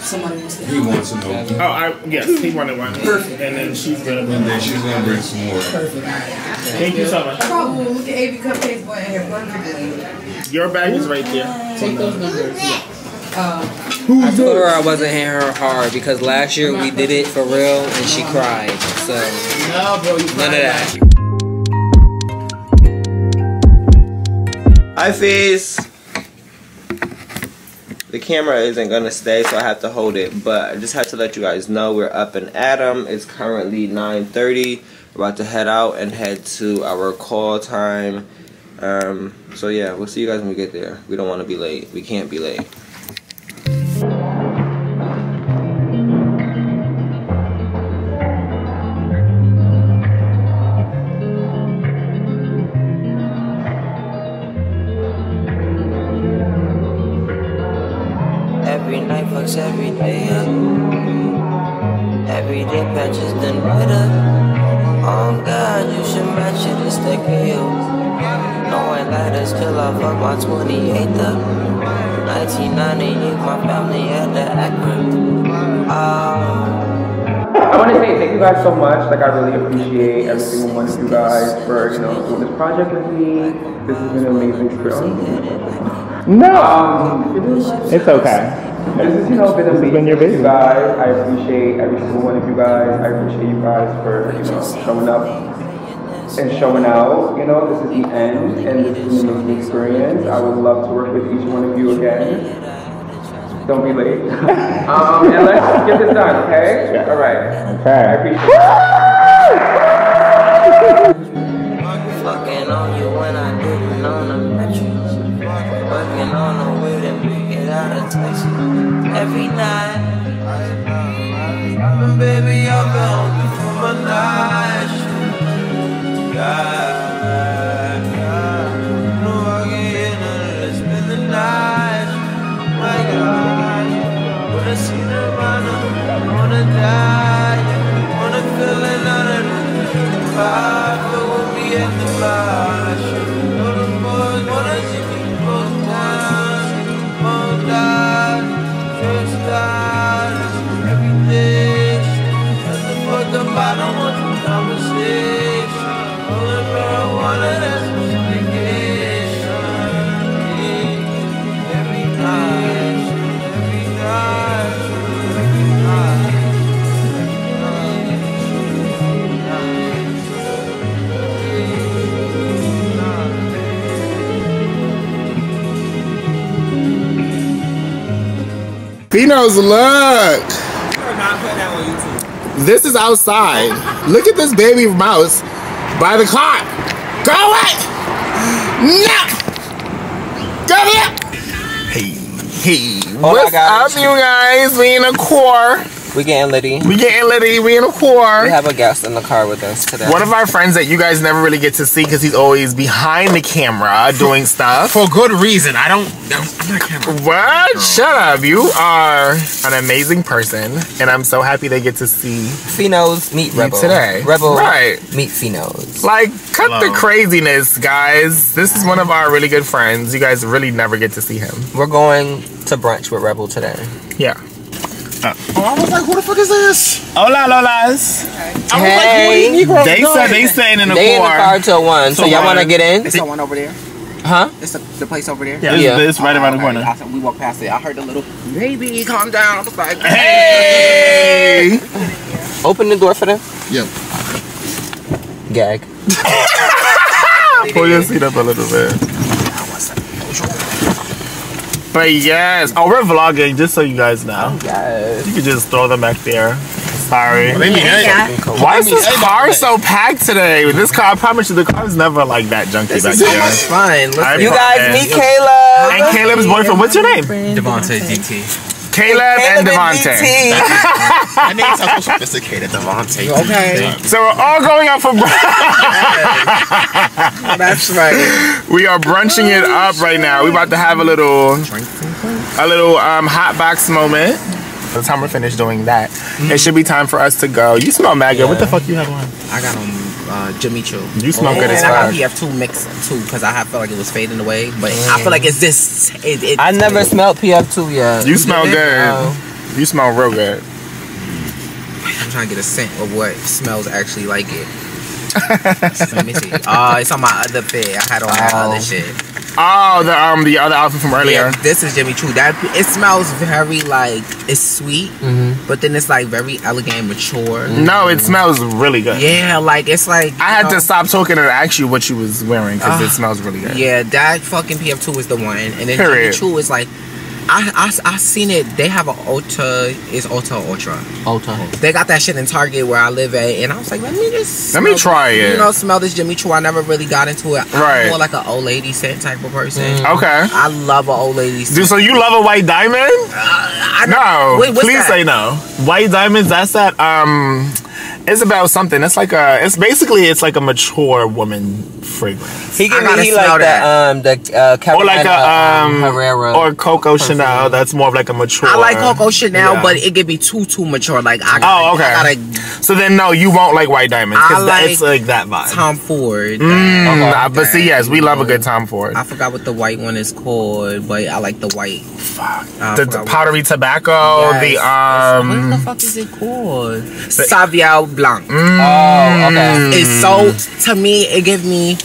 Somebody wants to. He wants to know. Oh, I yes, he wanted one. Perfect. And then she's gonna. And then she's gonna bring some more. Thank you so much. Look at Avery cupcakes going in here perfectly. Your bag is right there. Take those numbers. Uh, I told her I wasn't hitting her hard because last year we did it for real and she cried. So No, bro. You none of that. Hi, Fitz. The camera isn't gonna stay, so I have to hold it. But I just have to let you guys know we're up and Adam. It's currently 9:30. We're about to head out and head to our call time. Um, so yeah, we'll see you guys when we get there. We don't want to be late. We can't be late. Guys so much. Like I really appreciate every single one of you guys for you know doing this project with me. This has been an amazing experience. No. Um, It's okay. This has, you know, been amazing been your with you business. guys. I appreciate every single one of you guys. I appreciate you guys for, you know, showing up and showing out. You know, this is the end, and this is an amazing experience. I would love to work with each one of you again. Don't be late. um, and let's get this done, okay? All right. I Okay. appreciate it. Finos, look. You're not putting that on YouTube. This is outside. Look at this baby mouse by the car. Go away! No! Go here! Hey, hey. Oh What's up, you guys? We in a core. We getting litty. We getting litty. We in a car. We have a guest in the car with us today. One of our friends that you guys never really get to see because he's always behind the camera doing stuff. For good reason. I don't. I'm not camera. What? Shut up. You are an amazing person, and I'm so happy they get to see Finos meet you Rebel. today. Rebel Right. meet Finos. Like, cut Hello. the craziness, guys. This is one of our really good friends. You guys really never get to see him. We're going to brunch with Rebel today. Yeah. Oh, I was like, who the fuck is this? Hola, lolas. Hey, They said they staying in the they in the car. car till one. So, So y'all want to get in? It's the one over there. Huh? It's the, the place over there. Yeah, this, Yeah. this right around the corner. Awesome. We walked past it. I heard the little baby, calm down. I was like, Hey! Open the door for them. Yep. Gag. Pull your seat up a little bit. But yes. Oh, we're vlogging, just so you guys know. Yes. You could just throw them back there. Sorry. They mean, hey, Why is this car so packed today? This car, I promise you, the car is never like that junky this back is so there. much fun. You guys meet Caleb. And Caleb's boyfriend. What's your name? Devontae DT. Caleb, and Caleb Devontae. DT. That name sounds so sophisticated, Devontae. Okay. So we're all going out for brunch. That's right. we are brunching it up right now. We're about to have a little, a little um, hot box moment. By the time we're finished doing that, it should be time for us to go. You smell mad good. What the fuck you have on? I got on uh, Jimmy Choo. You smell good and as I got fuck. PF2 mixed too because I have felt like it was fading away, but I feel like it's this. It, it, I never smelled PF2 yet. You smell good. Oh. You smell real good. I'm trying to get a scent of what smells actually like it. Let me see. Oh, it's on my other fit. I had on that Oh. other shit. Oh, the um the other outfit from earlier. Yeah, this is Jimmy Choo. That it smells very like it's sweet, Mm-hmm. but then it's like very elegant, mature. No, it smells really good. Yeah, like it's like I had you to stop talking and ask you what you was wearing because it Ah. smells really good. Yeah, that fucking PF2 is the one, and then Period. Jimmy Choo is like. I, I, I seen it. They have an Ultra. It's Ultra Ultra. Ultra. They got that shit in Target where I live at, and I was like, let me just Let me smell- try it. You know, smell this Jimmy Choo. I never really got into it. I'm Right. more like an old lady scent type of person. Okay. I love an old lady scent. Dude, so you love a white diamond? I, No. Wait, what's please that? say no. White diamonds, that's that um it's about something. It's like a it's basically it's like a mature woman fragrance. He I give me he like that. the um the uh, Or like a um Herrera. or Coco Chanel, that's more of like a mature I like Coco Chanel, Yeah. but it could be too too mature. Like I Oh, gotta, okay. I gotta So then no, you won't like white diamonds I because like it's like that vibe. Tom Ford. Mm, Okay. uh, but see, yes, we love a good Tom Ford. I forgot what the white one is called, but I like the white. Fuck. I The, the powdery tobacco, Yes. the um. what the fuck is it called? Soleil Blanc. Oh, okay. It's so to me, it give me.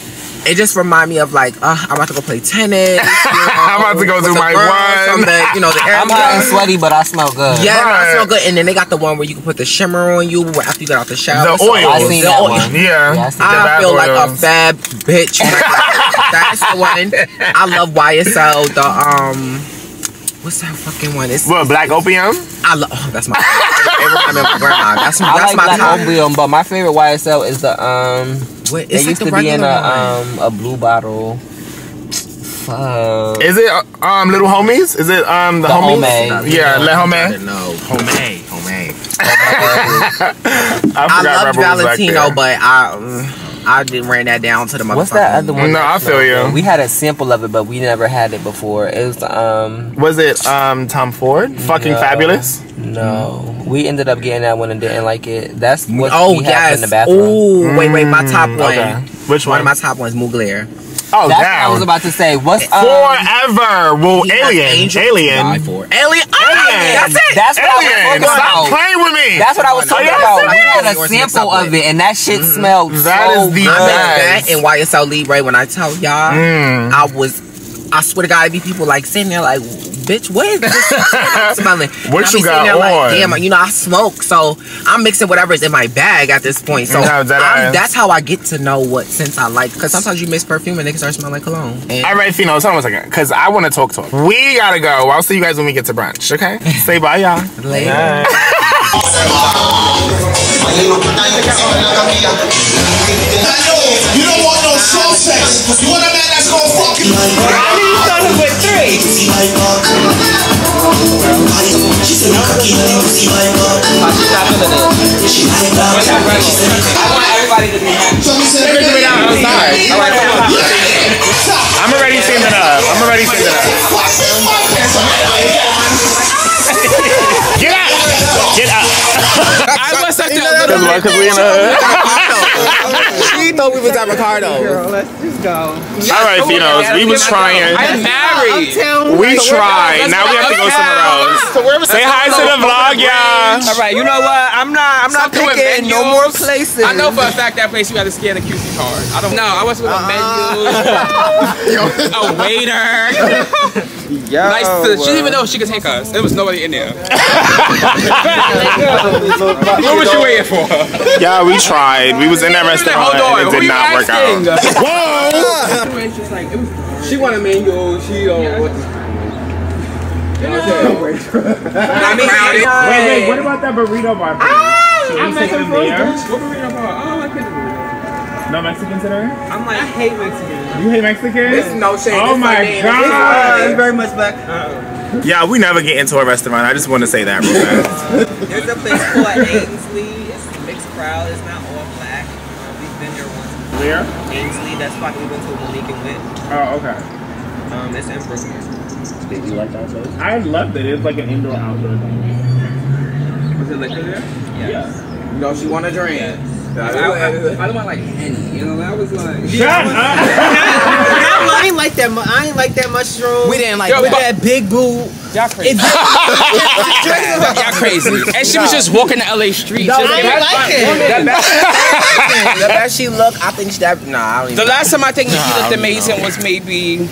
It just remind me of like, uh, I'm about to go play tennis. You know, I'm about to go with do my one. The, you know, the I'm hot and sweaty, but I smell good. Yeah, no, Right. it smell good. And then they got the one where you can put the shimmer on you after you get out the shower. the So, oil. I seen the that oil. one. Yeah. Yeah, I I bad feel like a oils. fab bitch. That's the one. I love YSL. The um, what's that fucking one? It's What, black opium? I love. Oh, that's my. It remind me of my grandma. That's I like my Black top. Opium, but my favorite YSL is the um. What, It it's like used the to be in a one. um a blue bottle. Fuck. Is it uh, um little homies? Is it um the, The homies? Home. Yeah, Le I Home. didn't know. Homemade. Homemade. I I forgot loved Rebel was back Valentino, there. but I mm, I didn't ran that down to the motherfucker. What's that other one? No, I feel you. good? We had a sample of it, but we never had it before. It was um Was it um Tom Ford? Fucking No. fabulous. no. We ended up getting that one and didn't like it. That's what Oh we have yes. in the bathroom. Oh wait wait my top one. Okay. Which One one? of my top ones, Mugler. Oh, That's what I was about to say. What's um, Forever. Well, He alien. Alien. die for. Alien. Oh, Alien. That's it. That's what I was talking Stop about. playing with me. That's what I was Oh, talking yeah, about. that's We had a Yours sample of it, and that shit smelled That so is the good. I best. made that in YSL Libre when I tell y'all Mm. I was I swear to God, it be people like sitting there like, bitch, what is this smelling? What And I you got there on? Like, Damn, you know I smoke, so I'm mixing whatever's in my bag at this point. So No, that I'm- that's how I get to know what scents I like. Because sometimes you mix perfume and they can start smelling like cologne. And All right, Fino, hold on a second, because I want to talk talk. We gotta go. I'll see you guys when we get to brunch, okay? Say bye, y'all. Later. You don't want no slow sex. You want a man that's gonna fuck you. I need something with three. I want everybody to be happy. Figure it out outside. All right, come on. I'm already seeing it up. I'm already seeing it up. Get up! Get up! I was such Because what? Because we in the She thought we was at Ricardo. Let's just go. All right, Finos, we was trying. I'm married. We tried. Now we have to go somewhere else. So where Say hi to the vlog, y'all. All right, you know what? I'm not. I'm not Something picking no more places. I know for a fact that place you had to scan the QC card. I don't know. I was with a uh-uh. menu, a waiter. Yo, nice. To, she didn't even know she could take us. There was nobody in there. what was you waiting for? Yeah, we tried. We was in that restaurant Hold on, and it did not work out. Whoa! She want a menu. She don't. What I mean, Wait, wait, what about that burrito bar? Should we I'm take them Mexican. there? What burrito bar? Oh, I can't do burrito. No Mexicans in there? I'm like I hate Mexican. You hate Mexicans? This is no shame. Oh This my name. god! It's very much black. Uh, Yeah, we never get into a restaurant. I just want to say that real fast. There's a place called Ainsley. It's a mixed crowd. It's not all black. Uh, we've been there once. Where? Ainsley. That's why we went to Monique and went. Oh, okay. Um, it's in Brooklyn. Did you like that place? I loved it. It was like an indoor outdoor thing. Was it liquor there? Yes. You know, she want a drink. I, I, I don't want like Henny. You know, that was like. Shut up! I ain't like that. mu- I ain't like that mushroom. We didn't like Yo, that. with that big boo. Y'all crazy. Y'all crazy. And she was just walking the LA streets. No, She was I ain't like it. The best, the best she look, I think she that. Nah, I don't even. The last time I think Nah, Nikki looked amazing know. was maybe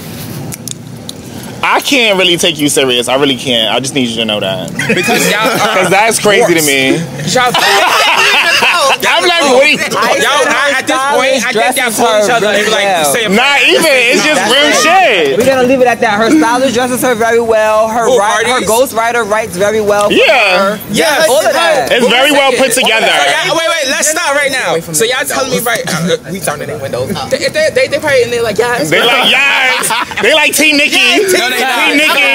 I can't really take you serious. I really can't. I just need you to know that. because y'all. Because that's crazy to me. Y'all, I'm like, wait. y'all at this point, I think y'all fool each other. They be like, say a Not even. It's just real shit. We're gonna leave it at that. Her stylist dresses her very well. Her Who, write, her Cardi's? ghostwriter writes very well. For Yeah. her. Yes, all of that. It's very well put together. So wait, wait, let's stop right now. So y'all telling me right? Uh, we turning their windows they, they, they, they probably and they like, yes. They like, yes. They like Team Nikki. No, they Nikki.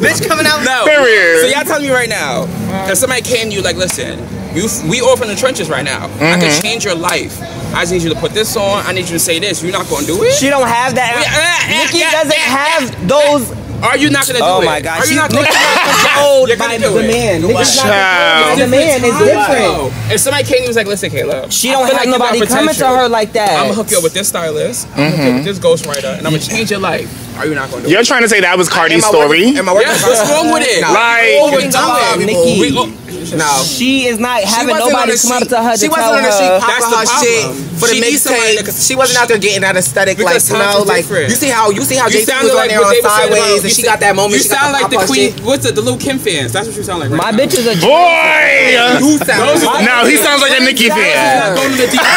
Bitch coming out. No. Period. So y'all telling me right now, if somebody came to you like, listen, you we off in the trenches right now. I can Mhm. change your life. I just need you to put this on. I need you to say this. You're not gonna do it. She don't have that. Wait, uh, uh, Nikki yeah, doesn't yeah, have those. Are you not gonna do Oh it? Oh my God, Are you she- not gonna do it? controlled You're by gonna the do it. demand. Not Child. by the demand. It's different. If somebody came and was like, listen, Caleb, She don't have like nobody coming to her like that. I'm gonna hook you up with this stylist. I'm gonna hook you up with this ghostwriter, and I'm gonna change your life. Are you not gonna do You're it? trying to say that was Cardi's story? Am I working? Yes, what's wrong with it? Like- Over do it. Nikki. Oh, No. She is not having nobody come up to her to She wasn't tell on the sheet her. That's popping the her shit problem. for the She mixtape. She wasn't out there getting that aesthetic like Because you know, like different. you see how you see how You JT was on like there on they were saying sideways and you she got that moment. You she got sound like the queen. shit. What's the, the Lil Kim fans? That's what you sound like. Right My now. bitch is a Boy! You sound Those- No, he sounds like a Nikki fan. going to the deep.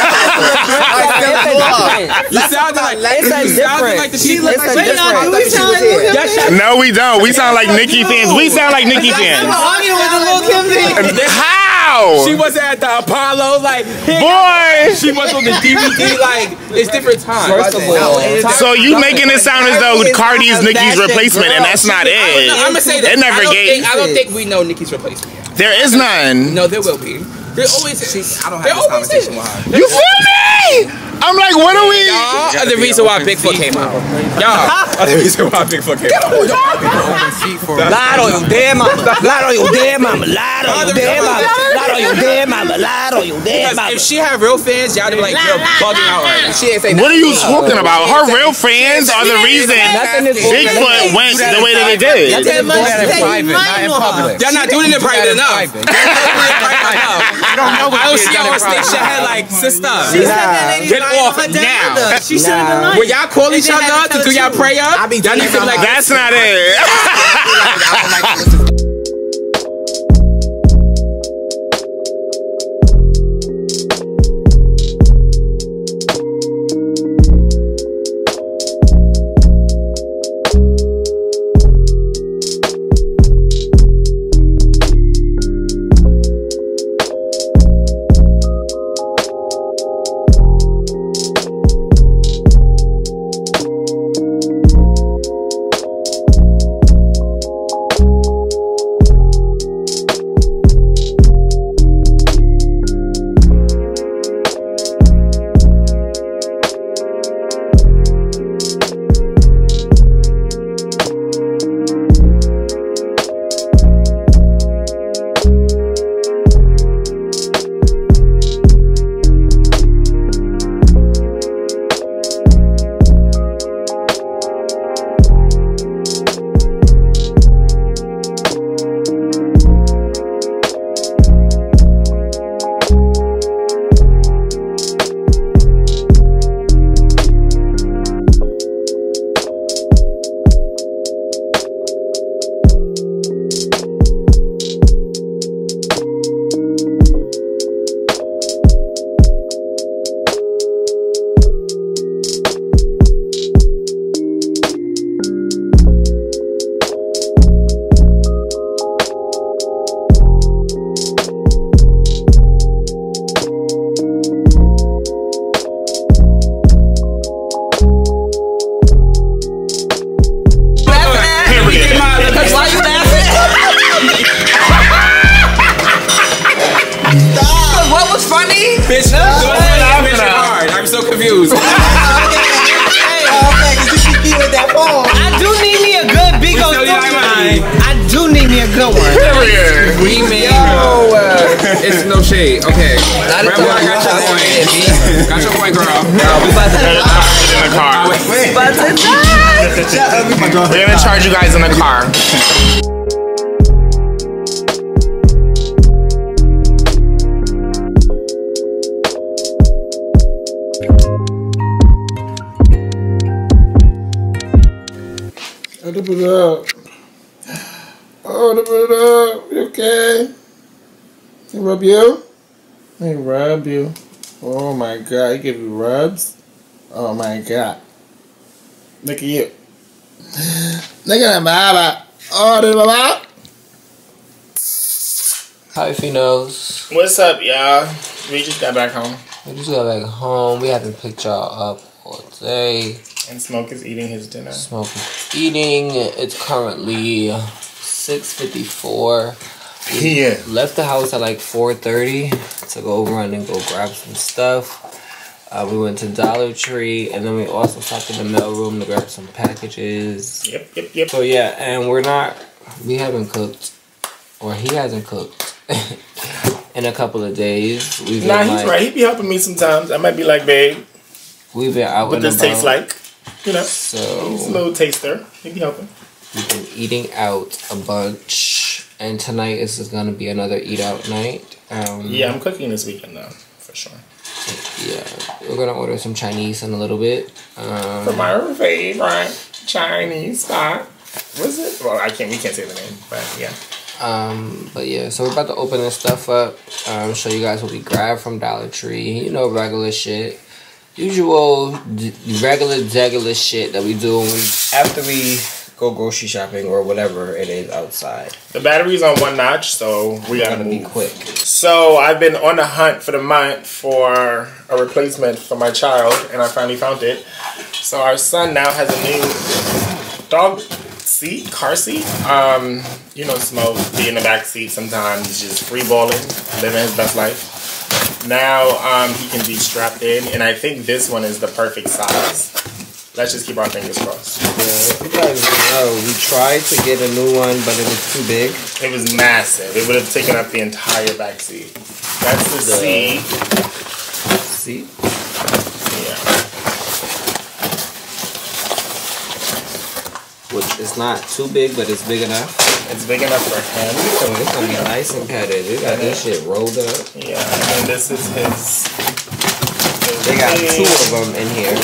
You sounded like It's you sounded like the She she looks like like we sound like Lil Kim Yes, No, we don't. We sound like Nikki fans. We sound like Nikki fans. arguing with the Lil Kim thing. How? She was at the Apollo, like Boy! she was on the DVD, like it's different times. First of all, So you making it sound as though Cardi's Nikki's replacement, and that's not it. I'm gonna say that. It never I don't, gave. think, I don't think we know Nikki's replacement. There is none. No, there will be. There always is. I don't have this conversation is. with her. You feel me? I'm like, what are we? Y'all are the reason why Bigfoot came out. Y'all are the reason why Bigfoot came out. Lied on your dead mama. Lied on your dead mama. Lied on your dead mama. Lied on your dead mama. Lied on your dead mama. if she had real fans, y'all would be like, you're bugging out right now. She ain't say What are you talking about? Her real fans are the reason Bigfoot went the way that it did. Nothing is Not in public. Y'all not doing it right enough. Y'all not doing it right enough. don't know what I don't she see got y'all it on stage. from. Your head like sister. She said that lady Get lying off on her dead now. mother. She said it tonight. Will y'all call each And then had other up to do y'all the truth. prayer? I be Y'all need to be like, That's not it. What's up, y'all? We just got back home. We just got back home. We haven't picked y'all up all day. And Smoke is eating his dinner. Smoke is eating. It's currently 6.54. We Yeah. left the house at like 4.30 to go run and go grab some stuff. Uh, we went to Dollar Tree and then we also stopped in the mail room to grab some packages. Yep, yep, yep. So yeah, and we're not, we haven't cooked, or he hasn't cooked in a couple of days. We've been Nah, he's like, right. He be helping me sometimes. I might be like, babe, We've been out what this about. tastes like? You know, So he's a little taster. He be helping. we've been eating out a bunch, and tonight is just gonna be another eat out night. Um, Yeah, I'm cooking this weekend though, for sure. yeah, we're gonna order some Chinese in a little bit. Um, From our favorite Chinese spot. Was it? Well, I can't. We can't say the name, but yeah. Um, but yeah, so we're about to open this stuff up. Um, show you guys what we grabbed from Dollar Tree. You know, regular shit, usual d- regular regular shit that we do when we, after we go grocery shopping or whatever it is outside. The battery's on one notch, so we gotta Gotta be quick. So I've been on the hunt for the month for a replacement for my child, and I finally found it. So our son now has a new dog seat, car seat. Um, you know, Smoke be in the back seat sometimes, just free balling, living his best life. Now um, he can be strapped in, and I think this one is the perfect size. Let's just keep our fingers crossed. Yeah, if you guys know, we tried to get a new one, but it was too big. It was massive. It would have taken up the entire back seat. That's the seat. Seat. Yeah. Which is not too big, but it's big enough. It's big enough for him. So it's gonna be nice and padded. We got this shit rolled up. Yeah, and this is his. They got two of them in here.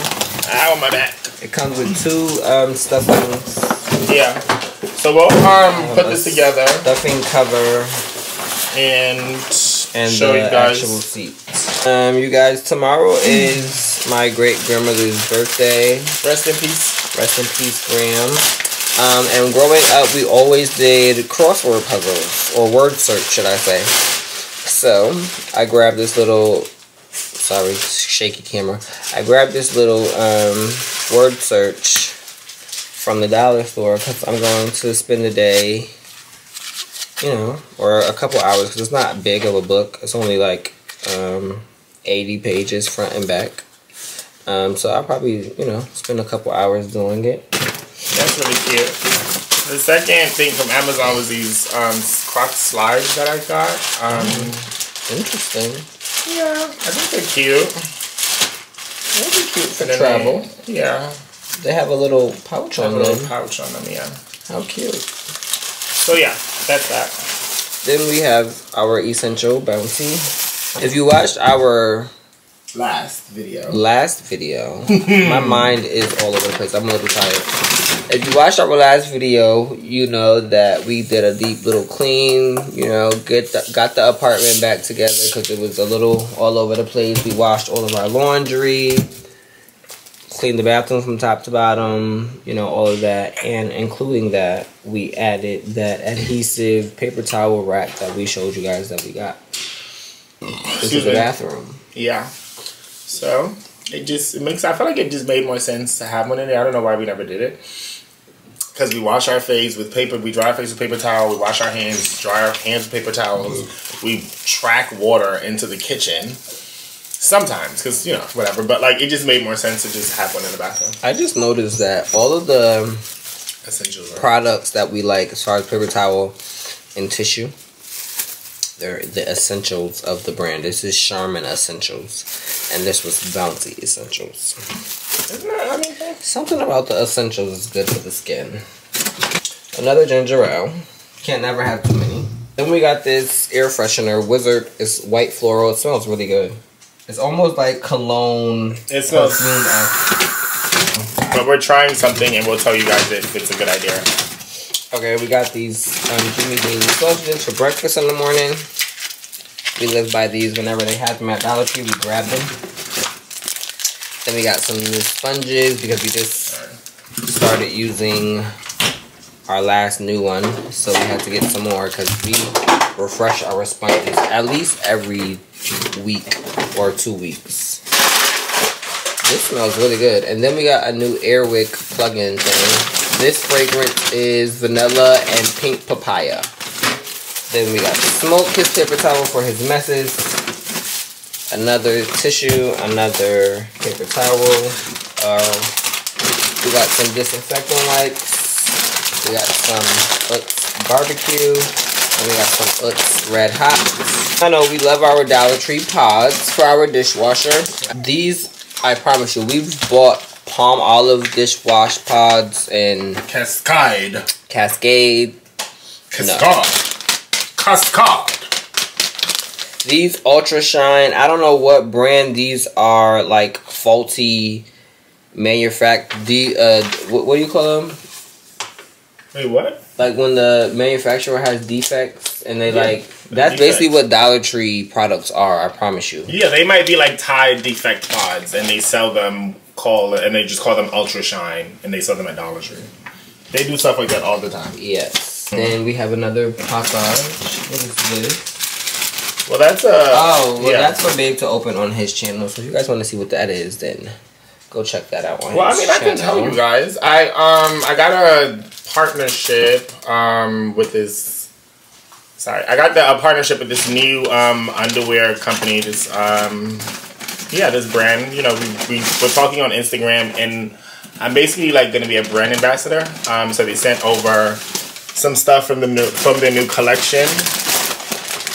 Ow, my back. It comes with two um, stuffings. Yeah. So we'll um put this together Stuffing cover and and show the you guys. actual seat. Um, you guys, tomorrow is my great grandmother's birthday. Rest in peace. Rest in peace, Graham. Um, and growing up, we always did crossword puzzles or word search, should I say? So I grabbed this little. Sorry, shaky camera. I grabbed this little um, word search from the dollar store because I'm going to spend the day, you know, or a couple hours because it's not big of a book. It's only like um, 80 pages front and back. Um, so I'll probably, you know, spend a couple hours doing it. That's really cute. The second thing from Amazon was these um croc slides that I got. Um, Interesting. yeah, I think they're cute. They'd be cute for travel. they- yeah, They have a little pouch on a on little them. pouch on them. Yeah. How cute. So yeah, that's that. Then we have our essential bounty. If you watched our Last video. last video, my mind is all over the place. I'm a little tired. If you watched our last video, you know that we did a deep little clean. You know, get the, got the apartment back together because it was a little all over the place. We washed all of our laundry, cleaned the bathroom from top to bottom. You know, all of that, and including that, we added that adhesive paper towel rack that we showed you guys that we got This Excuse the me. bathroom. Yeah. So it just it makes I feel like it just made more sense to have one in there. I don't know why we never did it. Because we wash our face with paper, we dry our face with paper towel, we wash our hands, dry our hands with paper towels, we track water into the kitchen. Sometimes, because you know, whatever. But like, it just made more sense to just have one in the bathroom. I just noticed that all of the Essentials. Right? products that we like as far as paper towel and tissue, they're the essentials of the brand. This is Charmin Essentials, and this was Bounty Essentials. I mean, Something about the essentials is good for the skin. Another ginger ale. Can't never have too many. Then we got this air freshener, Wizard. It's white floral. It smells really good. It's almost like cologne. It smells- but we're trying something, and we'll tell you guys if it's a good idea. Okay, we got these um, Jimmy Dean sausages for breakfast in the morning. We live by these whenever they have them at Dollar Tree. We grab them. Then we got some new sponges because we just started using our last new one, so we had to get some more because we refresh our sponges at least every week or two weeks. This smells really good. And then we got a new Airwick plug-in thing. This fragrance is vanilla and pink papaya. Then we got smoke his paper towel for his messes. Another tissue, another paper towel. Uh, we got some disinfectant wipes. We got some Utz barbecue. And we got some Utz red hot. I know we love our Dollar Tree pods for our dishwasher. These, I promise you, we've bought Palmolive dishwash pods and Cascade. Cascade. Cascade. Cascade. These Ultra Shine, I don't know what brand these are, like faulty manufactured. The uh, what, what do you call them? Wait, what? Like when the manufacturer has defects and they Yeah, like that's basically what Dollar Tree products are. I promise you. Yeah, they might be like Tide defect pods, and they sell them call and they just call them Ultra Shine, and they sell them at Dollar Tree. They do stuff like that all the time. Yes. Then we have another Passage. What is this? Well, that's a. Oh, well, yeah. that's for Babe to open on his channel. So if you guys want to see what that is, then go check that out on Well, I mean, I can tell you guys. I um, I got a partnership um with this. Sorry, I got the, a partnership with this new um underwear company. This um, yeah, this brand. You know, we, we we're talking on Instagram, and I'm basically like going to be a brand ambassador. Um, so they sent over some stuff from the new from their new collection,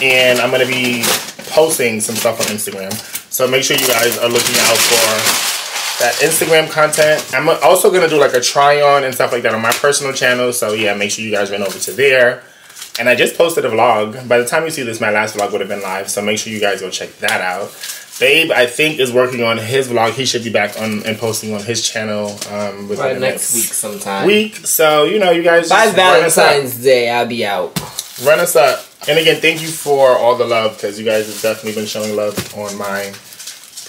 and I'm to be posting some stuff on Instagram. So make sure you guys are looking out for that Instagram content. I'm also gonna do like a try on and stuff like that on my personal channel. So yeah, make sure you guys run over to there. And I just posted a vlog. By the time you see this, my last vlog would have been live. So make sure you guys go check that out. Babe, I think is working on his vlog. He should be back on and posting on his channel um, within the next week sometime. Week. So you know, you guys By just run us up. Valentine's Day, I'll be out. Run us up. And again, thank you for all the love because you guys have definitely been showing love on my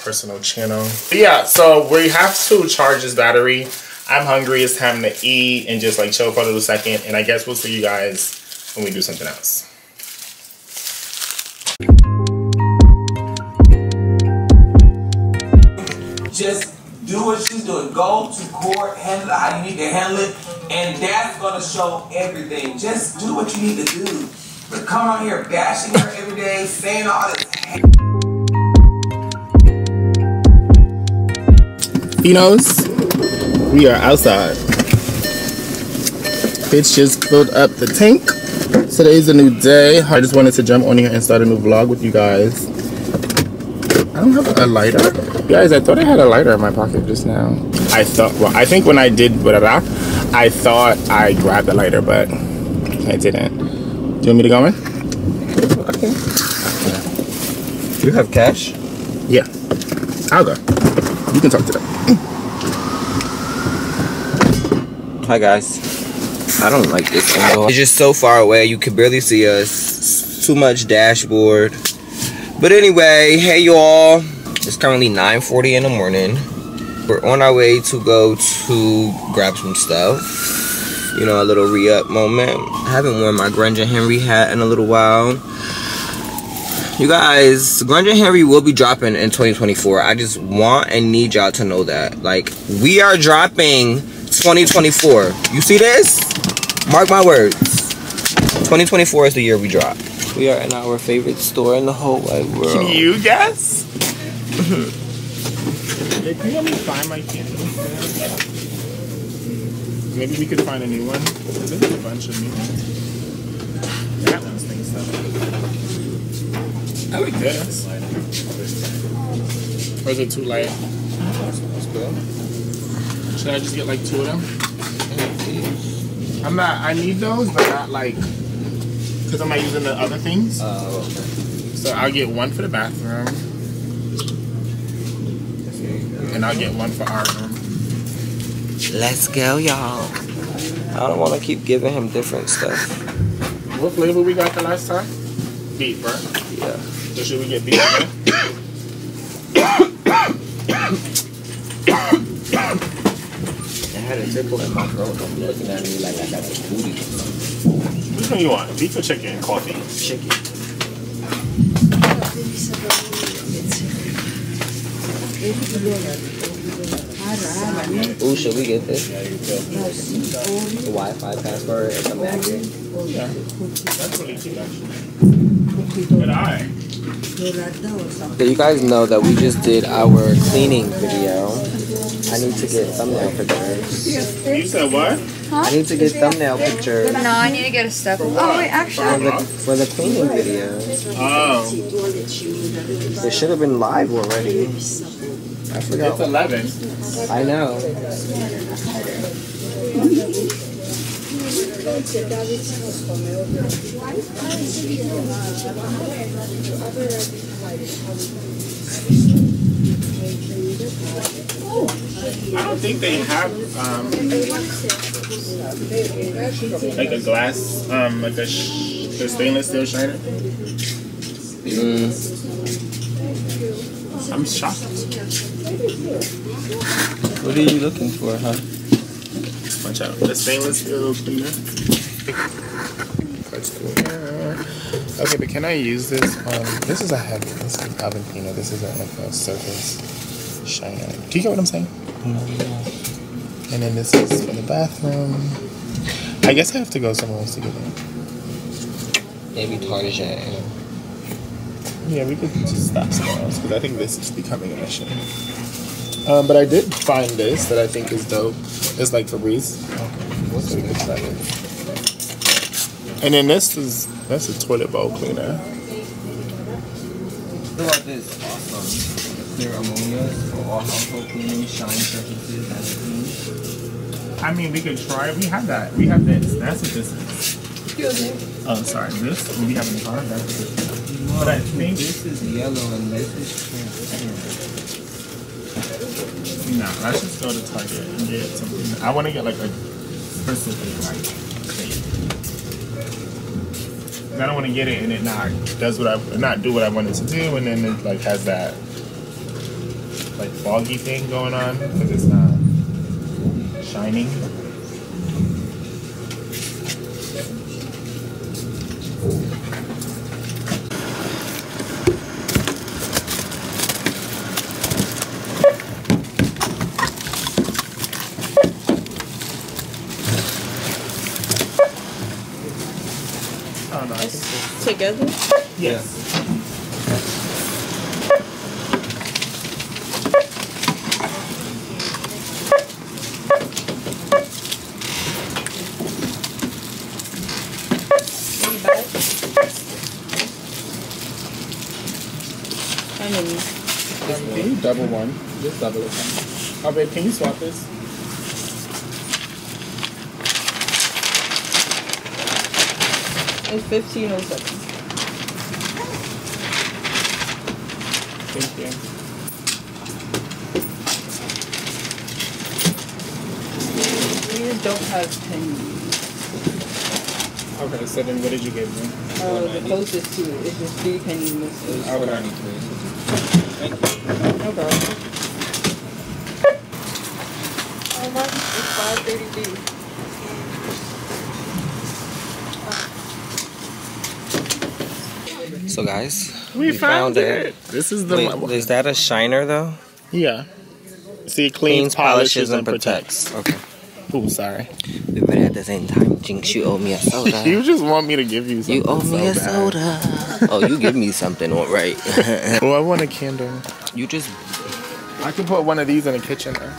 personal channel. But yeah, so we have to charge this battery. I'm hungry. It's time to eat and just like chill for a little second. And I guess we'll see you guys when we do something else. Just do what you doing. Go to court, handle it how you need to handle it, and that's gonna show everything. Just do what you need to do. But come out here bashing her every day, saying all this. Finos, we are outside. Bitch just filled up the tank. Today's a new day. I just wanted to jump on here and start a new vlog with you guys. I don't have a lighter. Guys, I thought I had a lighter in my pocket just now. I thought, well, I think when I did blah, blah, blah, I thought I grabbed the lighter, but I didn't. Do you want me to go in? Okay. Do you have cash? Yeah. I'll go. You can talk to them. Hi guys. I don't like this angle. It's just so far away. You can barely see us. Too much dashboard. But anyway, hey y'all. It's currently 9:40 in the morning. We're on our way to go to grab some stuff. You know, a little re-up moment. I haven't worn my Granger Henry hat in a little while. You guys, Granger Henry will be dropping in 2024. I just want and need y'all to know that. Like, we are dropping 2024. You see this? Mark my words. 2024 is the year we drop. We are in our favorite store in the whole wide world. Can you guess? Hey, can you help me find my candle? Maybe we could find a new one. There's a bunch of new ones. That one stinks though. I like this. Or is it too light? That's good. Should I just get like two of them? I'm not. I need those, but not like because I'm not using the other things. Oh, So I'll get one for the bathroom, and I'll get one for our room. Let's go, y'all. I don't want to keep giving him different stuff. What flavor we got the last time? Beef, right? Yeah. So should we get beef again? I had a tickle in my throat. I'm looking at me like I got a booty. Which one you want? Beef or chicken? Coffee? Chicken. Ooh, should we get this? The Wi-Fi password and the magnet. Yeah. That's really cute, actually. Good eye. So you guys know that we just did our cleaning video. I need to get thumbnail pictures. You said what? I need to get thumbnail pictures No, I need to get a step. Oh wait, for actually. the, for the cleaning video. Oh. It should have been live already. I forgot. It's 11. I know. Oh. I don't think they have um, like a glass, um, like a, sh- the stainless steel shiner. Mm. I'm shocked. What are you looking for, huh? Watch out. The stainless steel cleaner. Let's go here. Okay, but can I use this? Um, this is a heavy. This is Aventino. This isn't like a surface shiner. Do you get what I'm saying? And then this is for the bathroom. I guess I have to go somewhere else to get it. Maybe Target. Yeah, we could just stop somewhere else because I think this is becoming a mission. Um, but I did find this that I think is dope. It's like Febreze. So we could try. And then this is that's a toilet bowl cleaner. What about this? Awesome. Clear ammonia for all household cleaning, shine surfaces, and clean. I mean, we could try. We have that. We have this. That's what this is. Excuse me. Oh, sorry. This we have in the car. That's what this is. But I think this is yellow and this is transparent. No, let's just go to Target and get something. I want to get like a specific like thing. 'Cause I don't want to get it and it not does what I not do what I wanted to do, and then it like has that like foggy thing going on because it's not shining. Oh no, I think Together? Yes. I mean, Um, can you double one? Just double it. Oh, babe, can you swap this? it's fifteen oh seven. Thank you. We don't have pennies. Okay, so then what did you give me? Uh, the closest to it is just three pennies missing. I would only No problem. How much? It's five thirty-three. So guys, We found it. This is the Wait, Is that a shiner though? Yeah. See, it cleans, polishes, and protects. Okay. Ooh, sorry. But at the same time, Jinx, you owe me a soda. you just want me to give you something. You owe me so a bad. soda. oh, you give me something, all right? well, I want a candle. You just. I can put one of these in the kitchen. There.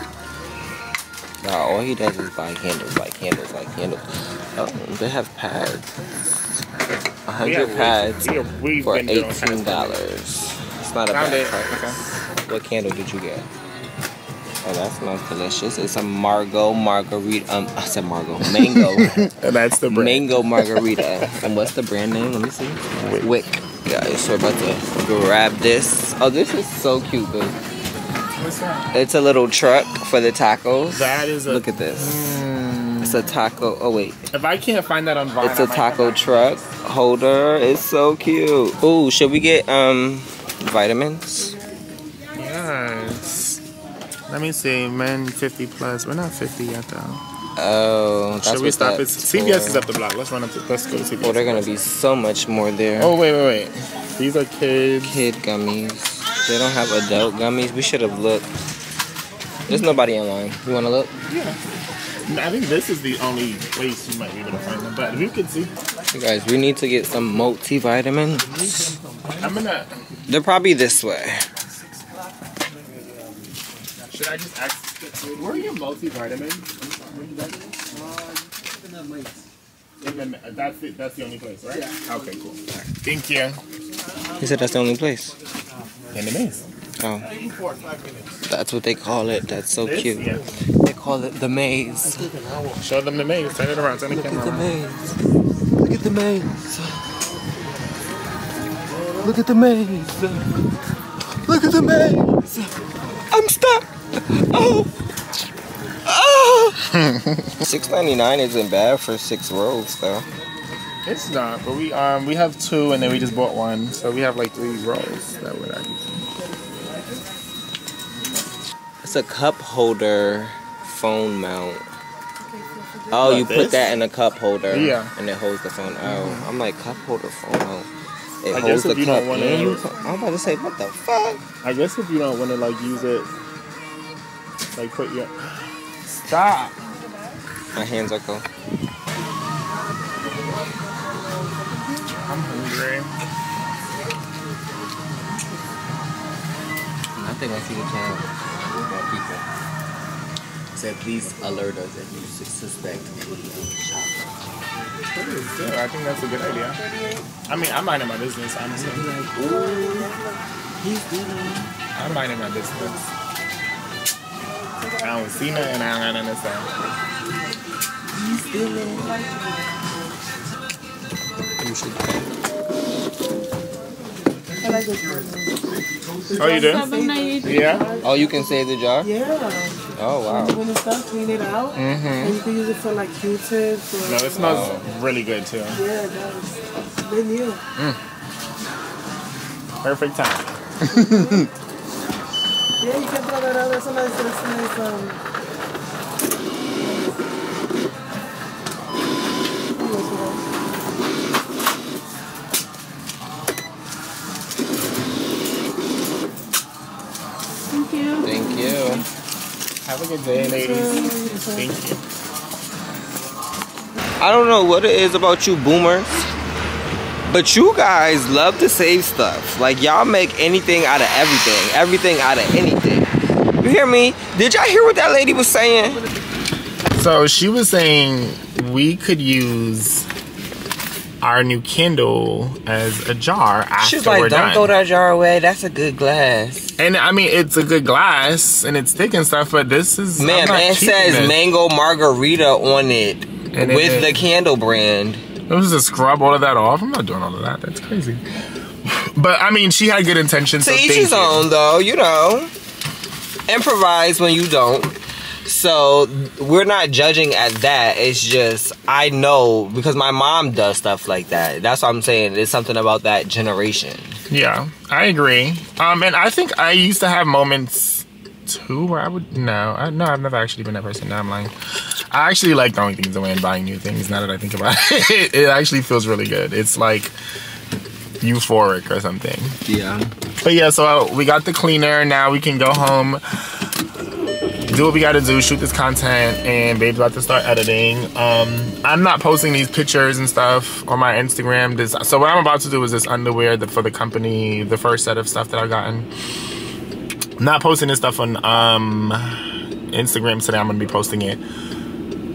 Nah, all he does is buy candles, buy candles, buy candles. Oh, they have pads. A We hundred have- pads we have- we've for been eighteen dollars. It's not a Found bad it. price. What candle did you get? Oh, that smells delicious. It's a Margot margarita. Um, I said Margot. Mango. That's the brand. Mango margarita. and what's the brand name? Let me see. Wick. Guys, so we're about to grab this. Oh, this is so cute, dude. What's that? It's a little truck for the tacos. That is a- Look at this. It's a taco. Oh wait, If I can't find that on Vine, it's a taco truck holder. It's so cute. Ooh, should we get um vitamins? Yes. Let me see, men 50 plus. We're not 50 yet though. Oh, that's Should we stop? It's CVS is up the block. Let's run up to. Let's go to CVS. Oh, they're gonna be so much more there. Oh wait, wait, wait. These are kids. Kid gummies. They don't have adult gummies. We should have looked. There's nobody in line. You wanna look? Yeah. I think this is the only place you might be able to find them. But if you can see, You guys, we need to get some multivitamins. I'm gonna. They're probably this way. Should I just ask? Where are your multivitamins? And then that's it. That's the only place, right? Yeah. Okay, cool. Thank you. He said that's the only place. In the maze. Oh, that's what they call it. That's so This? cute. Yeah. They call it the maze. Show them the maze. Turn it around. Turn the Look at the around. maze. Look at the maze. Look at the maze. Look at the maze. I'm stuck. Oh. Oh. Six ninety nine isn't bad for six rolls though. It's not, but we um we have two, and then we just bought one, so we have like three rolls that we're not using. It's a cup holder phone mount. Oh, you put that in a cup holder. Yeah. And it holds the phone. Oh, I'm like cup holder phone mount. It I holds guess if the you cup don't wanna- and. I'm about to say, what the fuck? I guess if you don't want to like use it, like put your stop. My hands are cold. I'm hungry. Nothing I see the channel. More people. Said please alert us if you suspect any shopping. Yeah, I think that's a good idea. I mean, I'm minding my business, honestly. He's good. I'm minding my business. I don't see nothing. I don't got I like this one. Oh, you do? Yeah. Oh, you can save the jar? Yeah. Oh, wow. When it's done, clean it out. Mhm. And you can use it for like Q-tips. Or, No, it smells really good too. Yeah, it does. They new. Mm. Perfect time. Yeah, you can throw that out. That's a nice, that's a nice, um... Thank you. Thank you. Have a good day, ladies. Thank you. I don't know what it is about you boomers, but you guys love to save stuff. Like y'all make anything out of everything, everything out of anything. You hear me? Did y'all hear what that lady was saying? So she was saying we could use our new Kindle as a jar after She's like, we're don't done. throw that jar away. That's a good glass. And I mean, it's a good glass and it's thick and stuff, but this is. Man, man says this. mango margarita on it And with is. the candle brand. It was to scrub all of that off. I'm not doing all of that. That's crazy. But I mean, she had good intentions. To so each his own, though. You know, improvise when you don't. So we're not judging at that. It's just I know because my mom does stuff like that. That's what I'm saying. It's something about that generation. Yeah, I agree. Um, and I think I used to have moments too where I would no, I, no, I've never actually been that person. Now I'm lying. I actually like throwing things away and buying new things. Now that I think about it, it actually feels really good. It's like euphoric or something. Yeah. But yeah, so uh, we got the cleaner. Now we can go home, do what we got to do, shoot this content, and babe's about to start editing. Um, I'm not posting these pictures and stuff on my Instagram. This, so what I'm about to do is this underwear that for the company, the first set of stuff that I've gotten. I'm not posting this stuff on um, Instagram today. I'm gonna be posting it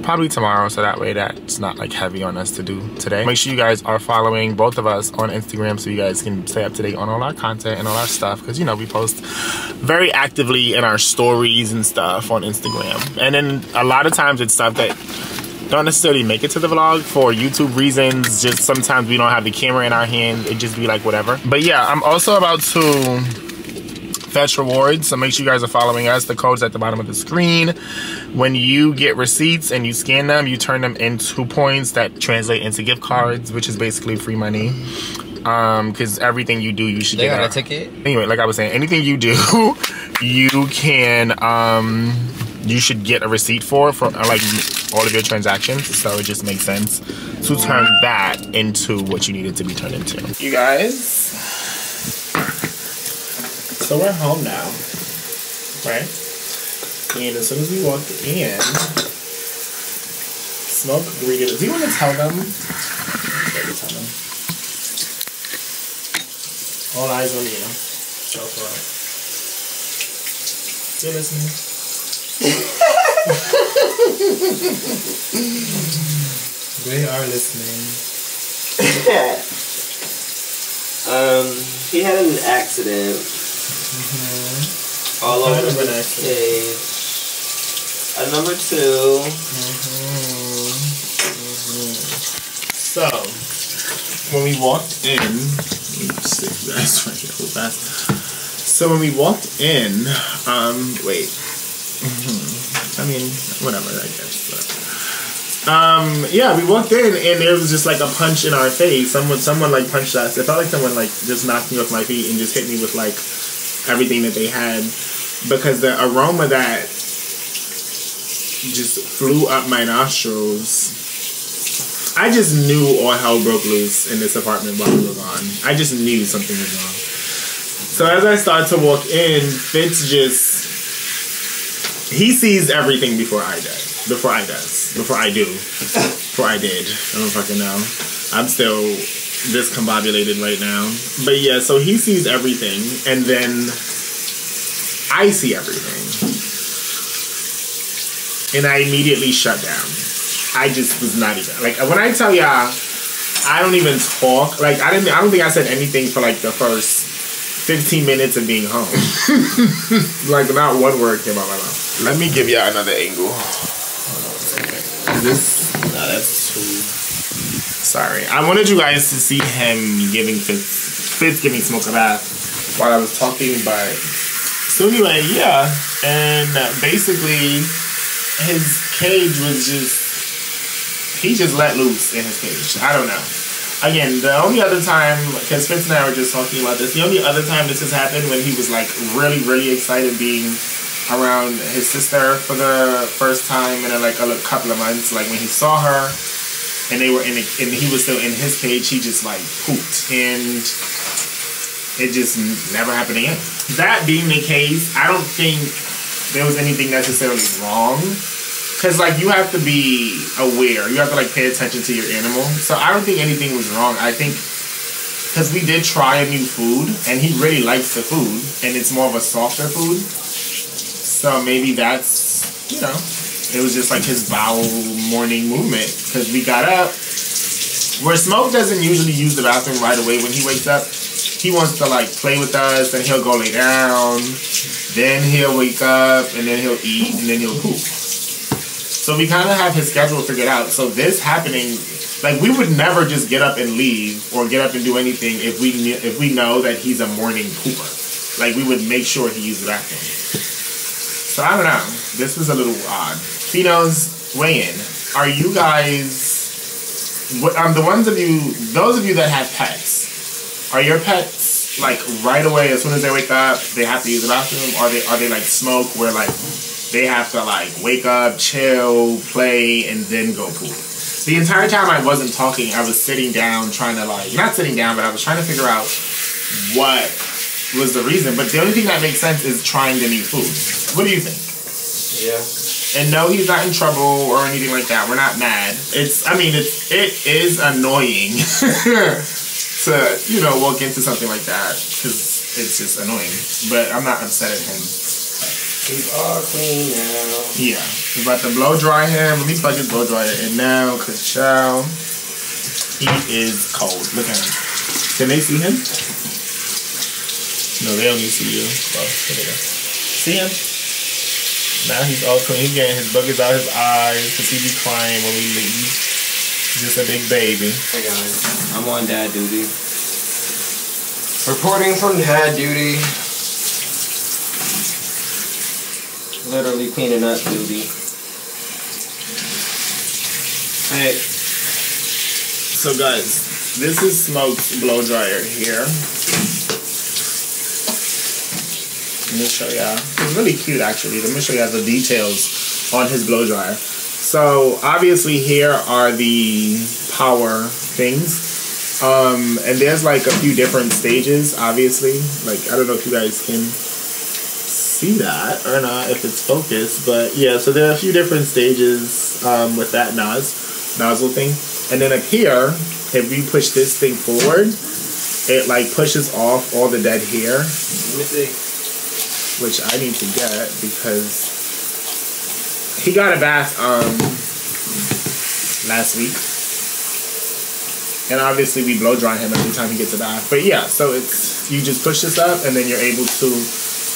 probably tomorrow so that way that's not like heavy on us to do today. Make sure you guys are following both of us on instagram so you guys can stay up to date on all our content and all our stuff because you know we post very actively in our stories and stuff on instagram. And then a lot of times it's stuff that don't necessarily make it to the vlog for youtube reasons just sometimes we don't have the camera in our hand it just be like whatever. But yeah i'm also about to fetch rewards. So make sure you guys are following us. The code's at the bottom of the screen. When you get receipts and you scan them, you turn them into points that translate into gift cards, which is basically free money. Um, because everything you do, you should They get got a ticket? Anyway, like I was saying, anything you do, you can um you should get a receipt for for uh, like all of your transactions. So it just makes sense to turn that into what you need it to be turned into. You guys. So we're home now, right? And as soon as we walked in, Smoke greeted us. Do you want to tell them? You tell them. All eyes on you. Go for it. You're listening. they are listening. Um, he had an accident. All What over kind of an the accident? cage. A number two. So, when we walked in, let me stick you guys right here real fast. So when we walked in, um, wait. Mhm. I mean, whatever, I guess. But, um, yeah, we walked in and there was just like a punch in our face. Someone, someone like punched us. It felt like someone like just knocked me off my feet and just hit me with like everything that they had because the aroma that just flew up my nostrils. I just knew all hell broke loose in this apartment while we were gone. I just knew something was wrong. So as I start to walk in, Fitz just he sees everything before I did. Before I does. Before I do. Before I did. I don't fucking know. I'm still discombobulated right now. But yeah, so he sees everything and then I see everything. And I immediately shut down. I just was not even like when I tell y'all I don't even talk. Like I didn't I don't think I said anything for like the first 15 minutes of being home. like not one word came out of my mouth. Let me give y'all another angle. This no, that's too. Sorry, I wanted you guys to see him giving Fitz, Fitz giving Smoke a bath while I was talking, but so anyway, yeah, and basically his cage was just he just let loose in his cage. I don't know. Again, the only other time, because Fitz and I were just talking about this, the only other time this has happened when he was like really, really excited being around his sister for the first time in like a couple of months. Like when he saw her and they were in, the, and he was still in his cage, he just like pooped and it just never happened again. That being the case, I don't think there was anything necessarily wrong. Cause like you have to be aware, you have to like pay attention to your animal. So I don't think anything was wrong. I think because we did try a new food and he really likes the food and it's more of a softer food. So maybe that's you know, it was just like his bowel morning movement because we got up. Where Smoke doesn't usually use the bathroom right away when he wakes up. He wants to like play with us, and he'll go lay down, then he'll wake up, and then he'll eat, and then he'll poop. So we kind of have his schedule figured out. So this happening, like we would never just get up and leave or get up and do anything if we knew, if we know that he's a morning pooper. Like we would make sure he uses the bathroom. So I don't know. This was a little odd. Finos, weigh in. Are you guys? Um, the ones of you, those of you that have pets, are your pets like right away as soon as they wake up they have to use the bathroom? Are they are they like smoke where like they have to like wake up, chill, play, and then go poop? The entire time I wasn't talking, I was sitting down trying to like not sitting down, but I was trying to figure out what was the reason. But the only thing that makes sense is trying the new food. What do you think? Yeah. And no, he's not in trouble or anything like that. We're not mad. It's, I mean, it's, it is annoying to, you know, walk into something like that because it's just annoying. But I'm not upset at him. He's all clean now. Yeah, we're about to blow dry him. Let me plug his blow dryer in now, cause chow, he is cold. Look at him. Can they see him? No, they only see you. Well, here they go. See him? Now he's all clean. He's getting his boogers out of his eyes because he be crying when we leave. Just a big baby. Hey guys, I'm on dad duty. Reporting from dad duty. Literally cleaning up duty. Hey, So guys, this is Smoke's blow dryer here. Let me show y'all. It's really cute actually. Let me show y'all the details on his blow dryer. So obviously here are the power things. Um, and there's like a few different stages, obviously. Like I don't know if you guys can see that or not if it's focused, but yeah, so there are a few different stages um, with that nos nozzle thing. And then up here, if we push this thing forward, it like pushes off all the dead hair, let me see. Which I need to get because he got a bath um last week. And obviously we blow dry him every time he gets a bath. But yeah, so it's you just push this up and then you're able to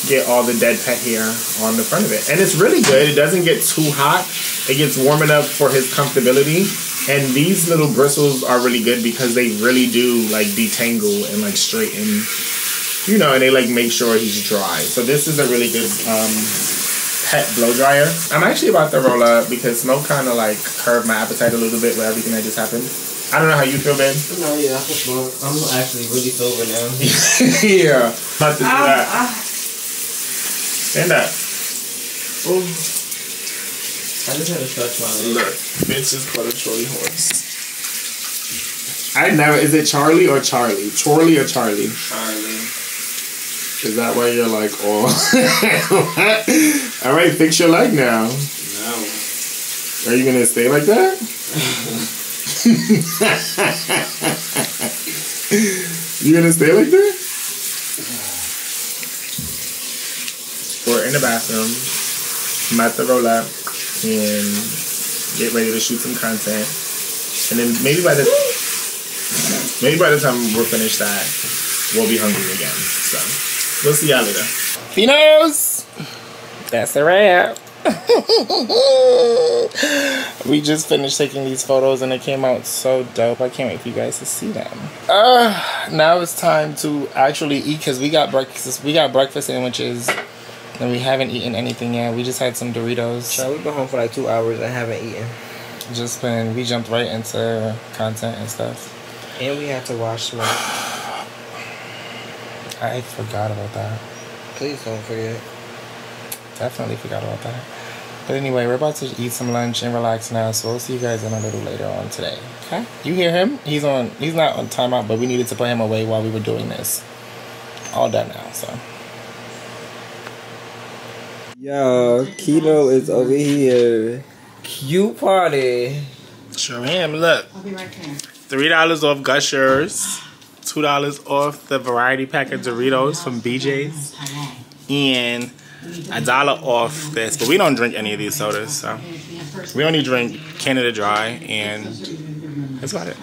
get all the dead pet hair on the front of it. And it's really good. It doesn't get too hot. It gets warm enough for his comfortability. And these little bristles are really good because they really do like detangle and like straighten, you know, and they like make sure he's dry. So this is a really good um, pet blow dryer. I'm actually about to roll up because smoke kind of like curved my appetite a little bit with everything that just happened. I don't know how you feel, babe. No, yeah, I can smoke. I'm actually really sober now. yeah. About to do Um, that. uh, Stand up. Ooh. I just had to stretch my leg. Look, Vince is called a Charlie horse. I never. Is it Charlie or Charlie? Charlie or Charlie? Charlie. Is that why you're like, oh? All right, fix your leg now. No. Are you gonna stay like that? you gonna stay like that? We're in the bathroom. I'm about to roll up and get ready to shoot some content. And then maybe by the maybe by the time we're finished that, we'll be hungry again. So we'll see y'all later. Finos! That's a wrap. we just finished taking these photos and it came out so dope. I can't wait for you guys to see them. Uh, now it's time to actually eat because we got breakfast. We got breakfast sandwiches and we haven't eaten anything yet. We just had some Doritos. Child, we've been home for like two hours and haven't eaten. Just been, we jumped right into content and stuff. And we had to wash my. I forgot about that. Please don't forget. Definitely forgot about that. But anyway, we're about to eat some lunch and relax now, so we'll see you guys in a little later on today. Okay? You hear him? He's on he's not on timeout, but we needed to put him away while we were doing this. All done now, so Yo, Keno is over here. Cute party. Sure am. Look. I'll be right there. Three dollars off Gushers, two dollars off the variety pack of Doritos from BJ's, and a dollar off this. But we don't drink any of these sodas, so we only drink Canada Dry, and that's about it.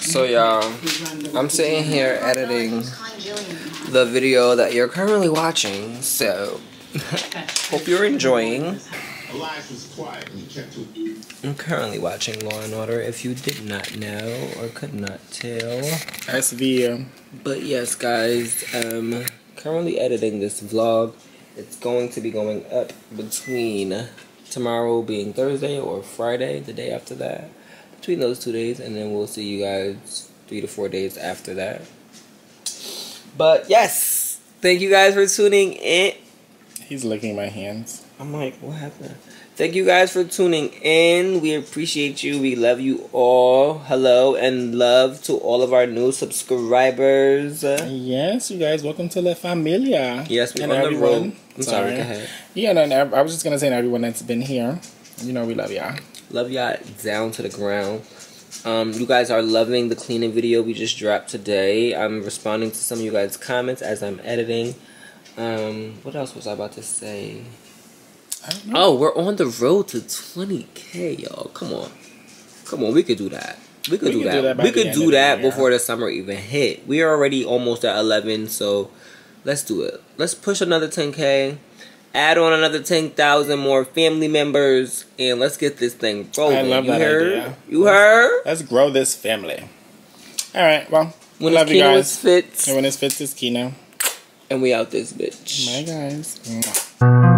So y'all, I'm sitting here editing the video that you're currently watching. So hope you're enjoying. I'm currently watching Law and Order. If you did not know or could not tell, SVU. But yes, guys, um, currently editing this vlog. It's going to be going up between tomorrow being Thursday or Friday, the day after that. Between those two days, and then we'll see you guys three to four days after that. But yes, thank you guys for tuning in. He's licking my hands. I'm like, what happened? Thank you guys for tuning in. We appreciate you. We love you all. Hello and love to all of our new subscribers. Yes, you guys, welcome to La Familia. Yes, we're And on the everyone- road. I'm sorry, go ahead. Yeah, no, no, I was just gonna say, and everyone that's been here, you know, we love y'all. Love y'all down to the ground. Um, you guys are loving the cleaning video we just dropped today. I'm responding to some of you guys' comments as I'm editing. Um, what else was I about to say? Oh, we're on the road to 20k, y'all. Come on, come on, we could do that. We could We do could that. do that we could do of the that year. before the summer even hit. We are already almost at 11, so let's do it. Let's push another 10k. Add on another 10,000 more family members, and let's get this thing rolling. I love you that heard? idea. You heard? Let's grow this family. All right, well, we When love you guys. it's Fitz. And when it's Fitz, it's Keno. And we out this bitch. Bye, guys.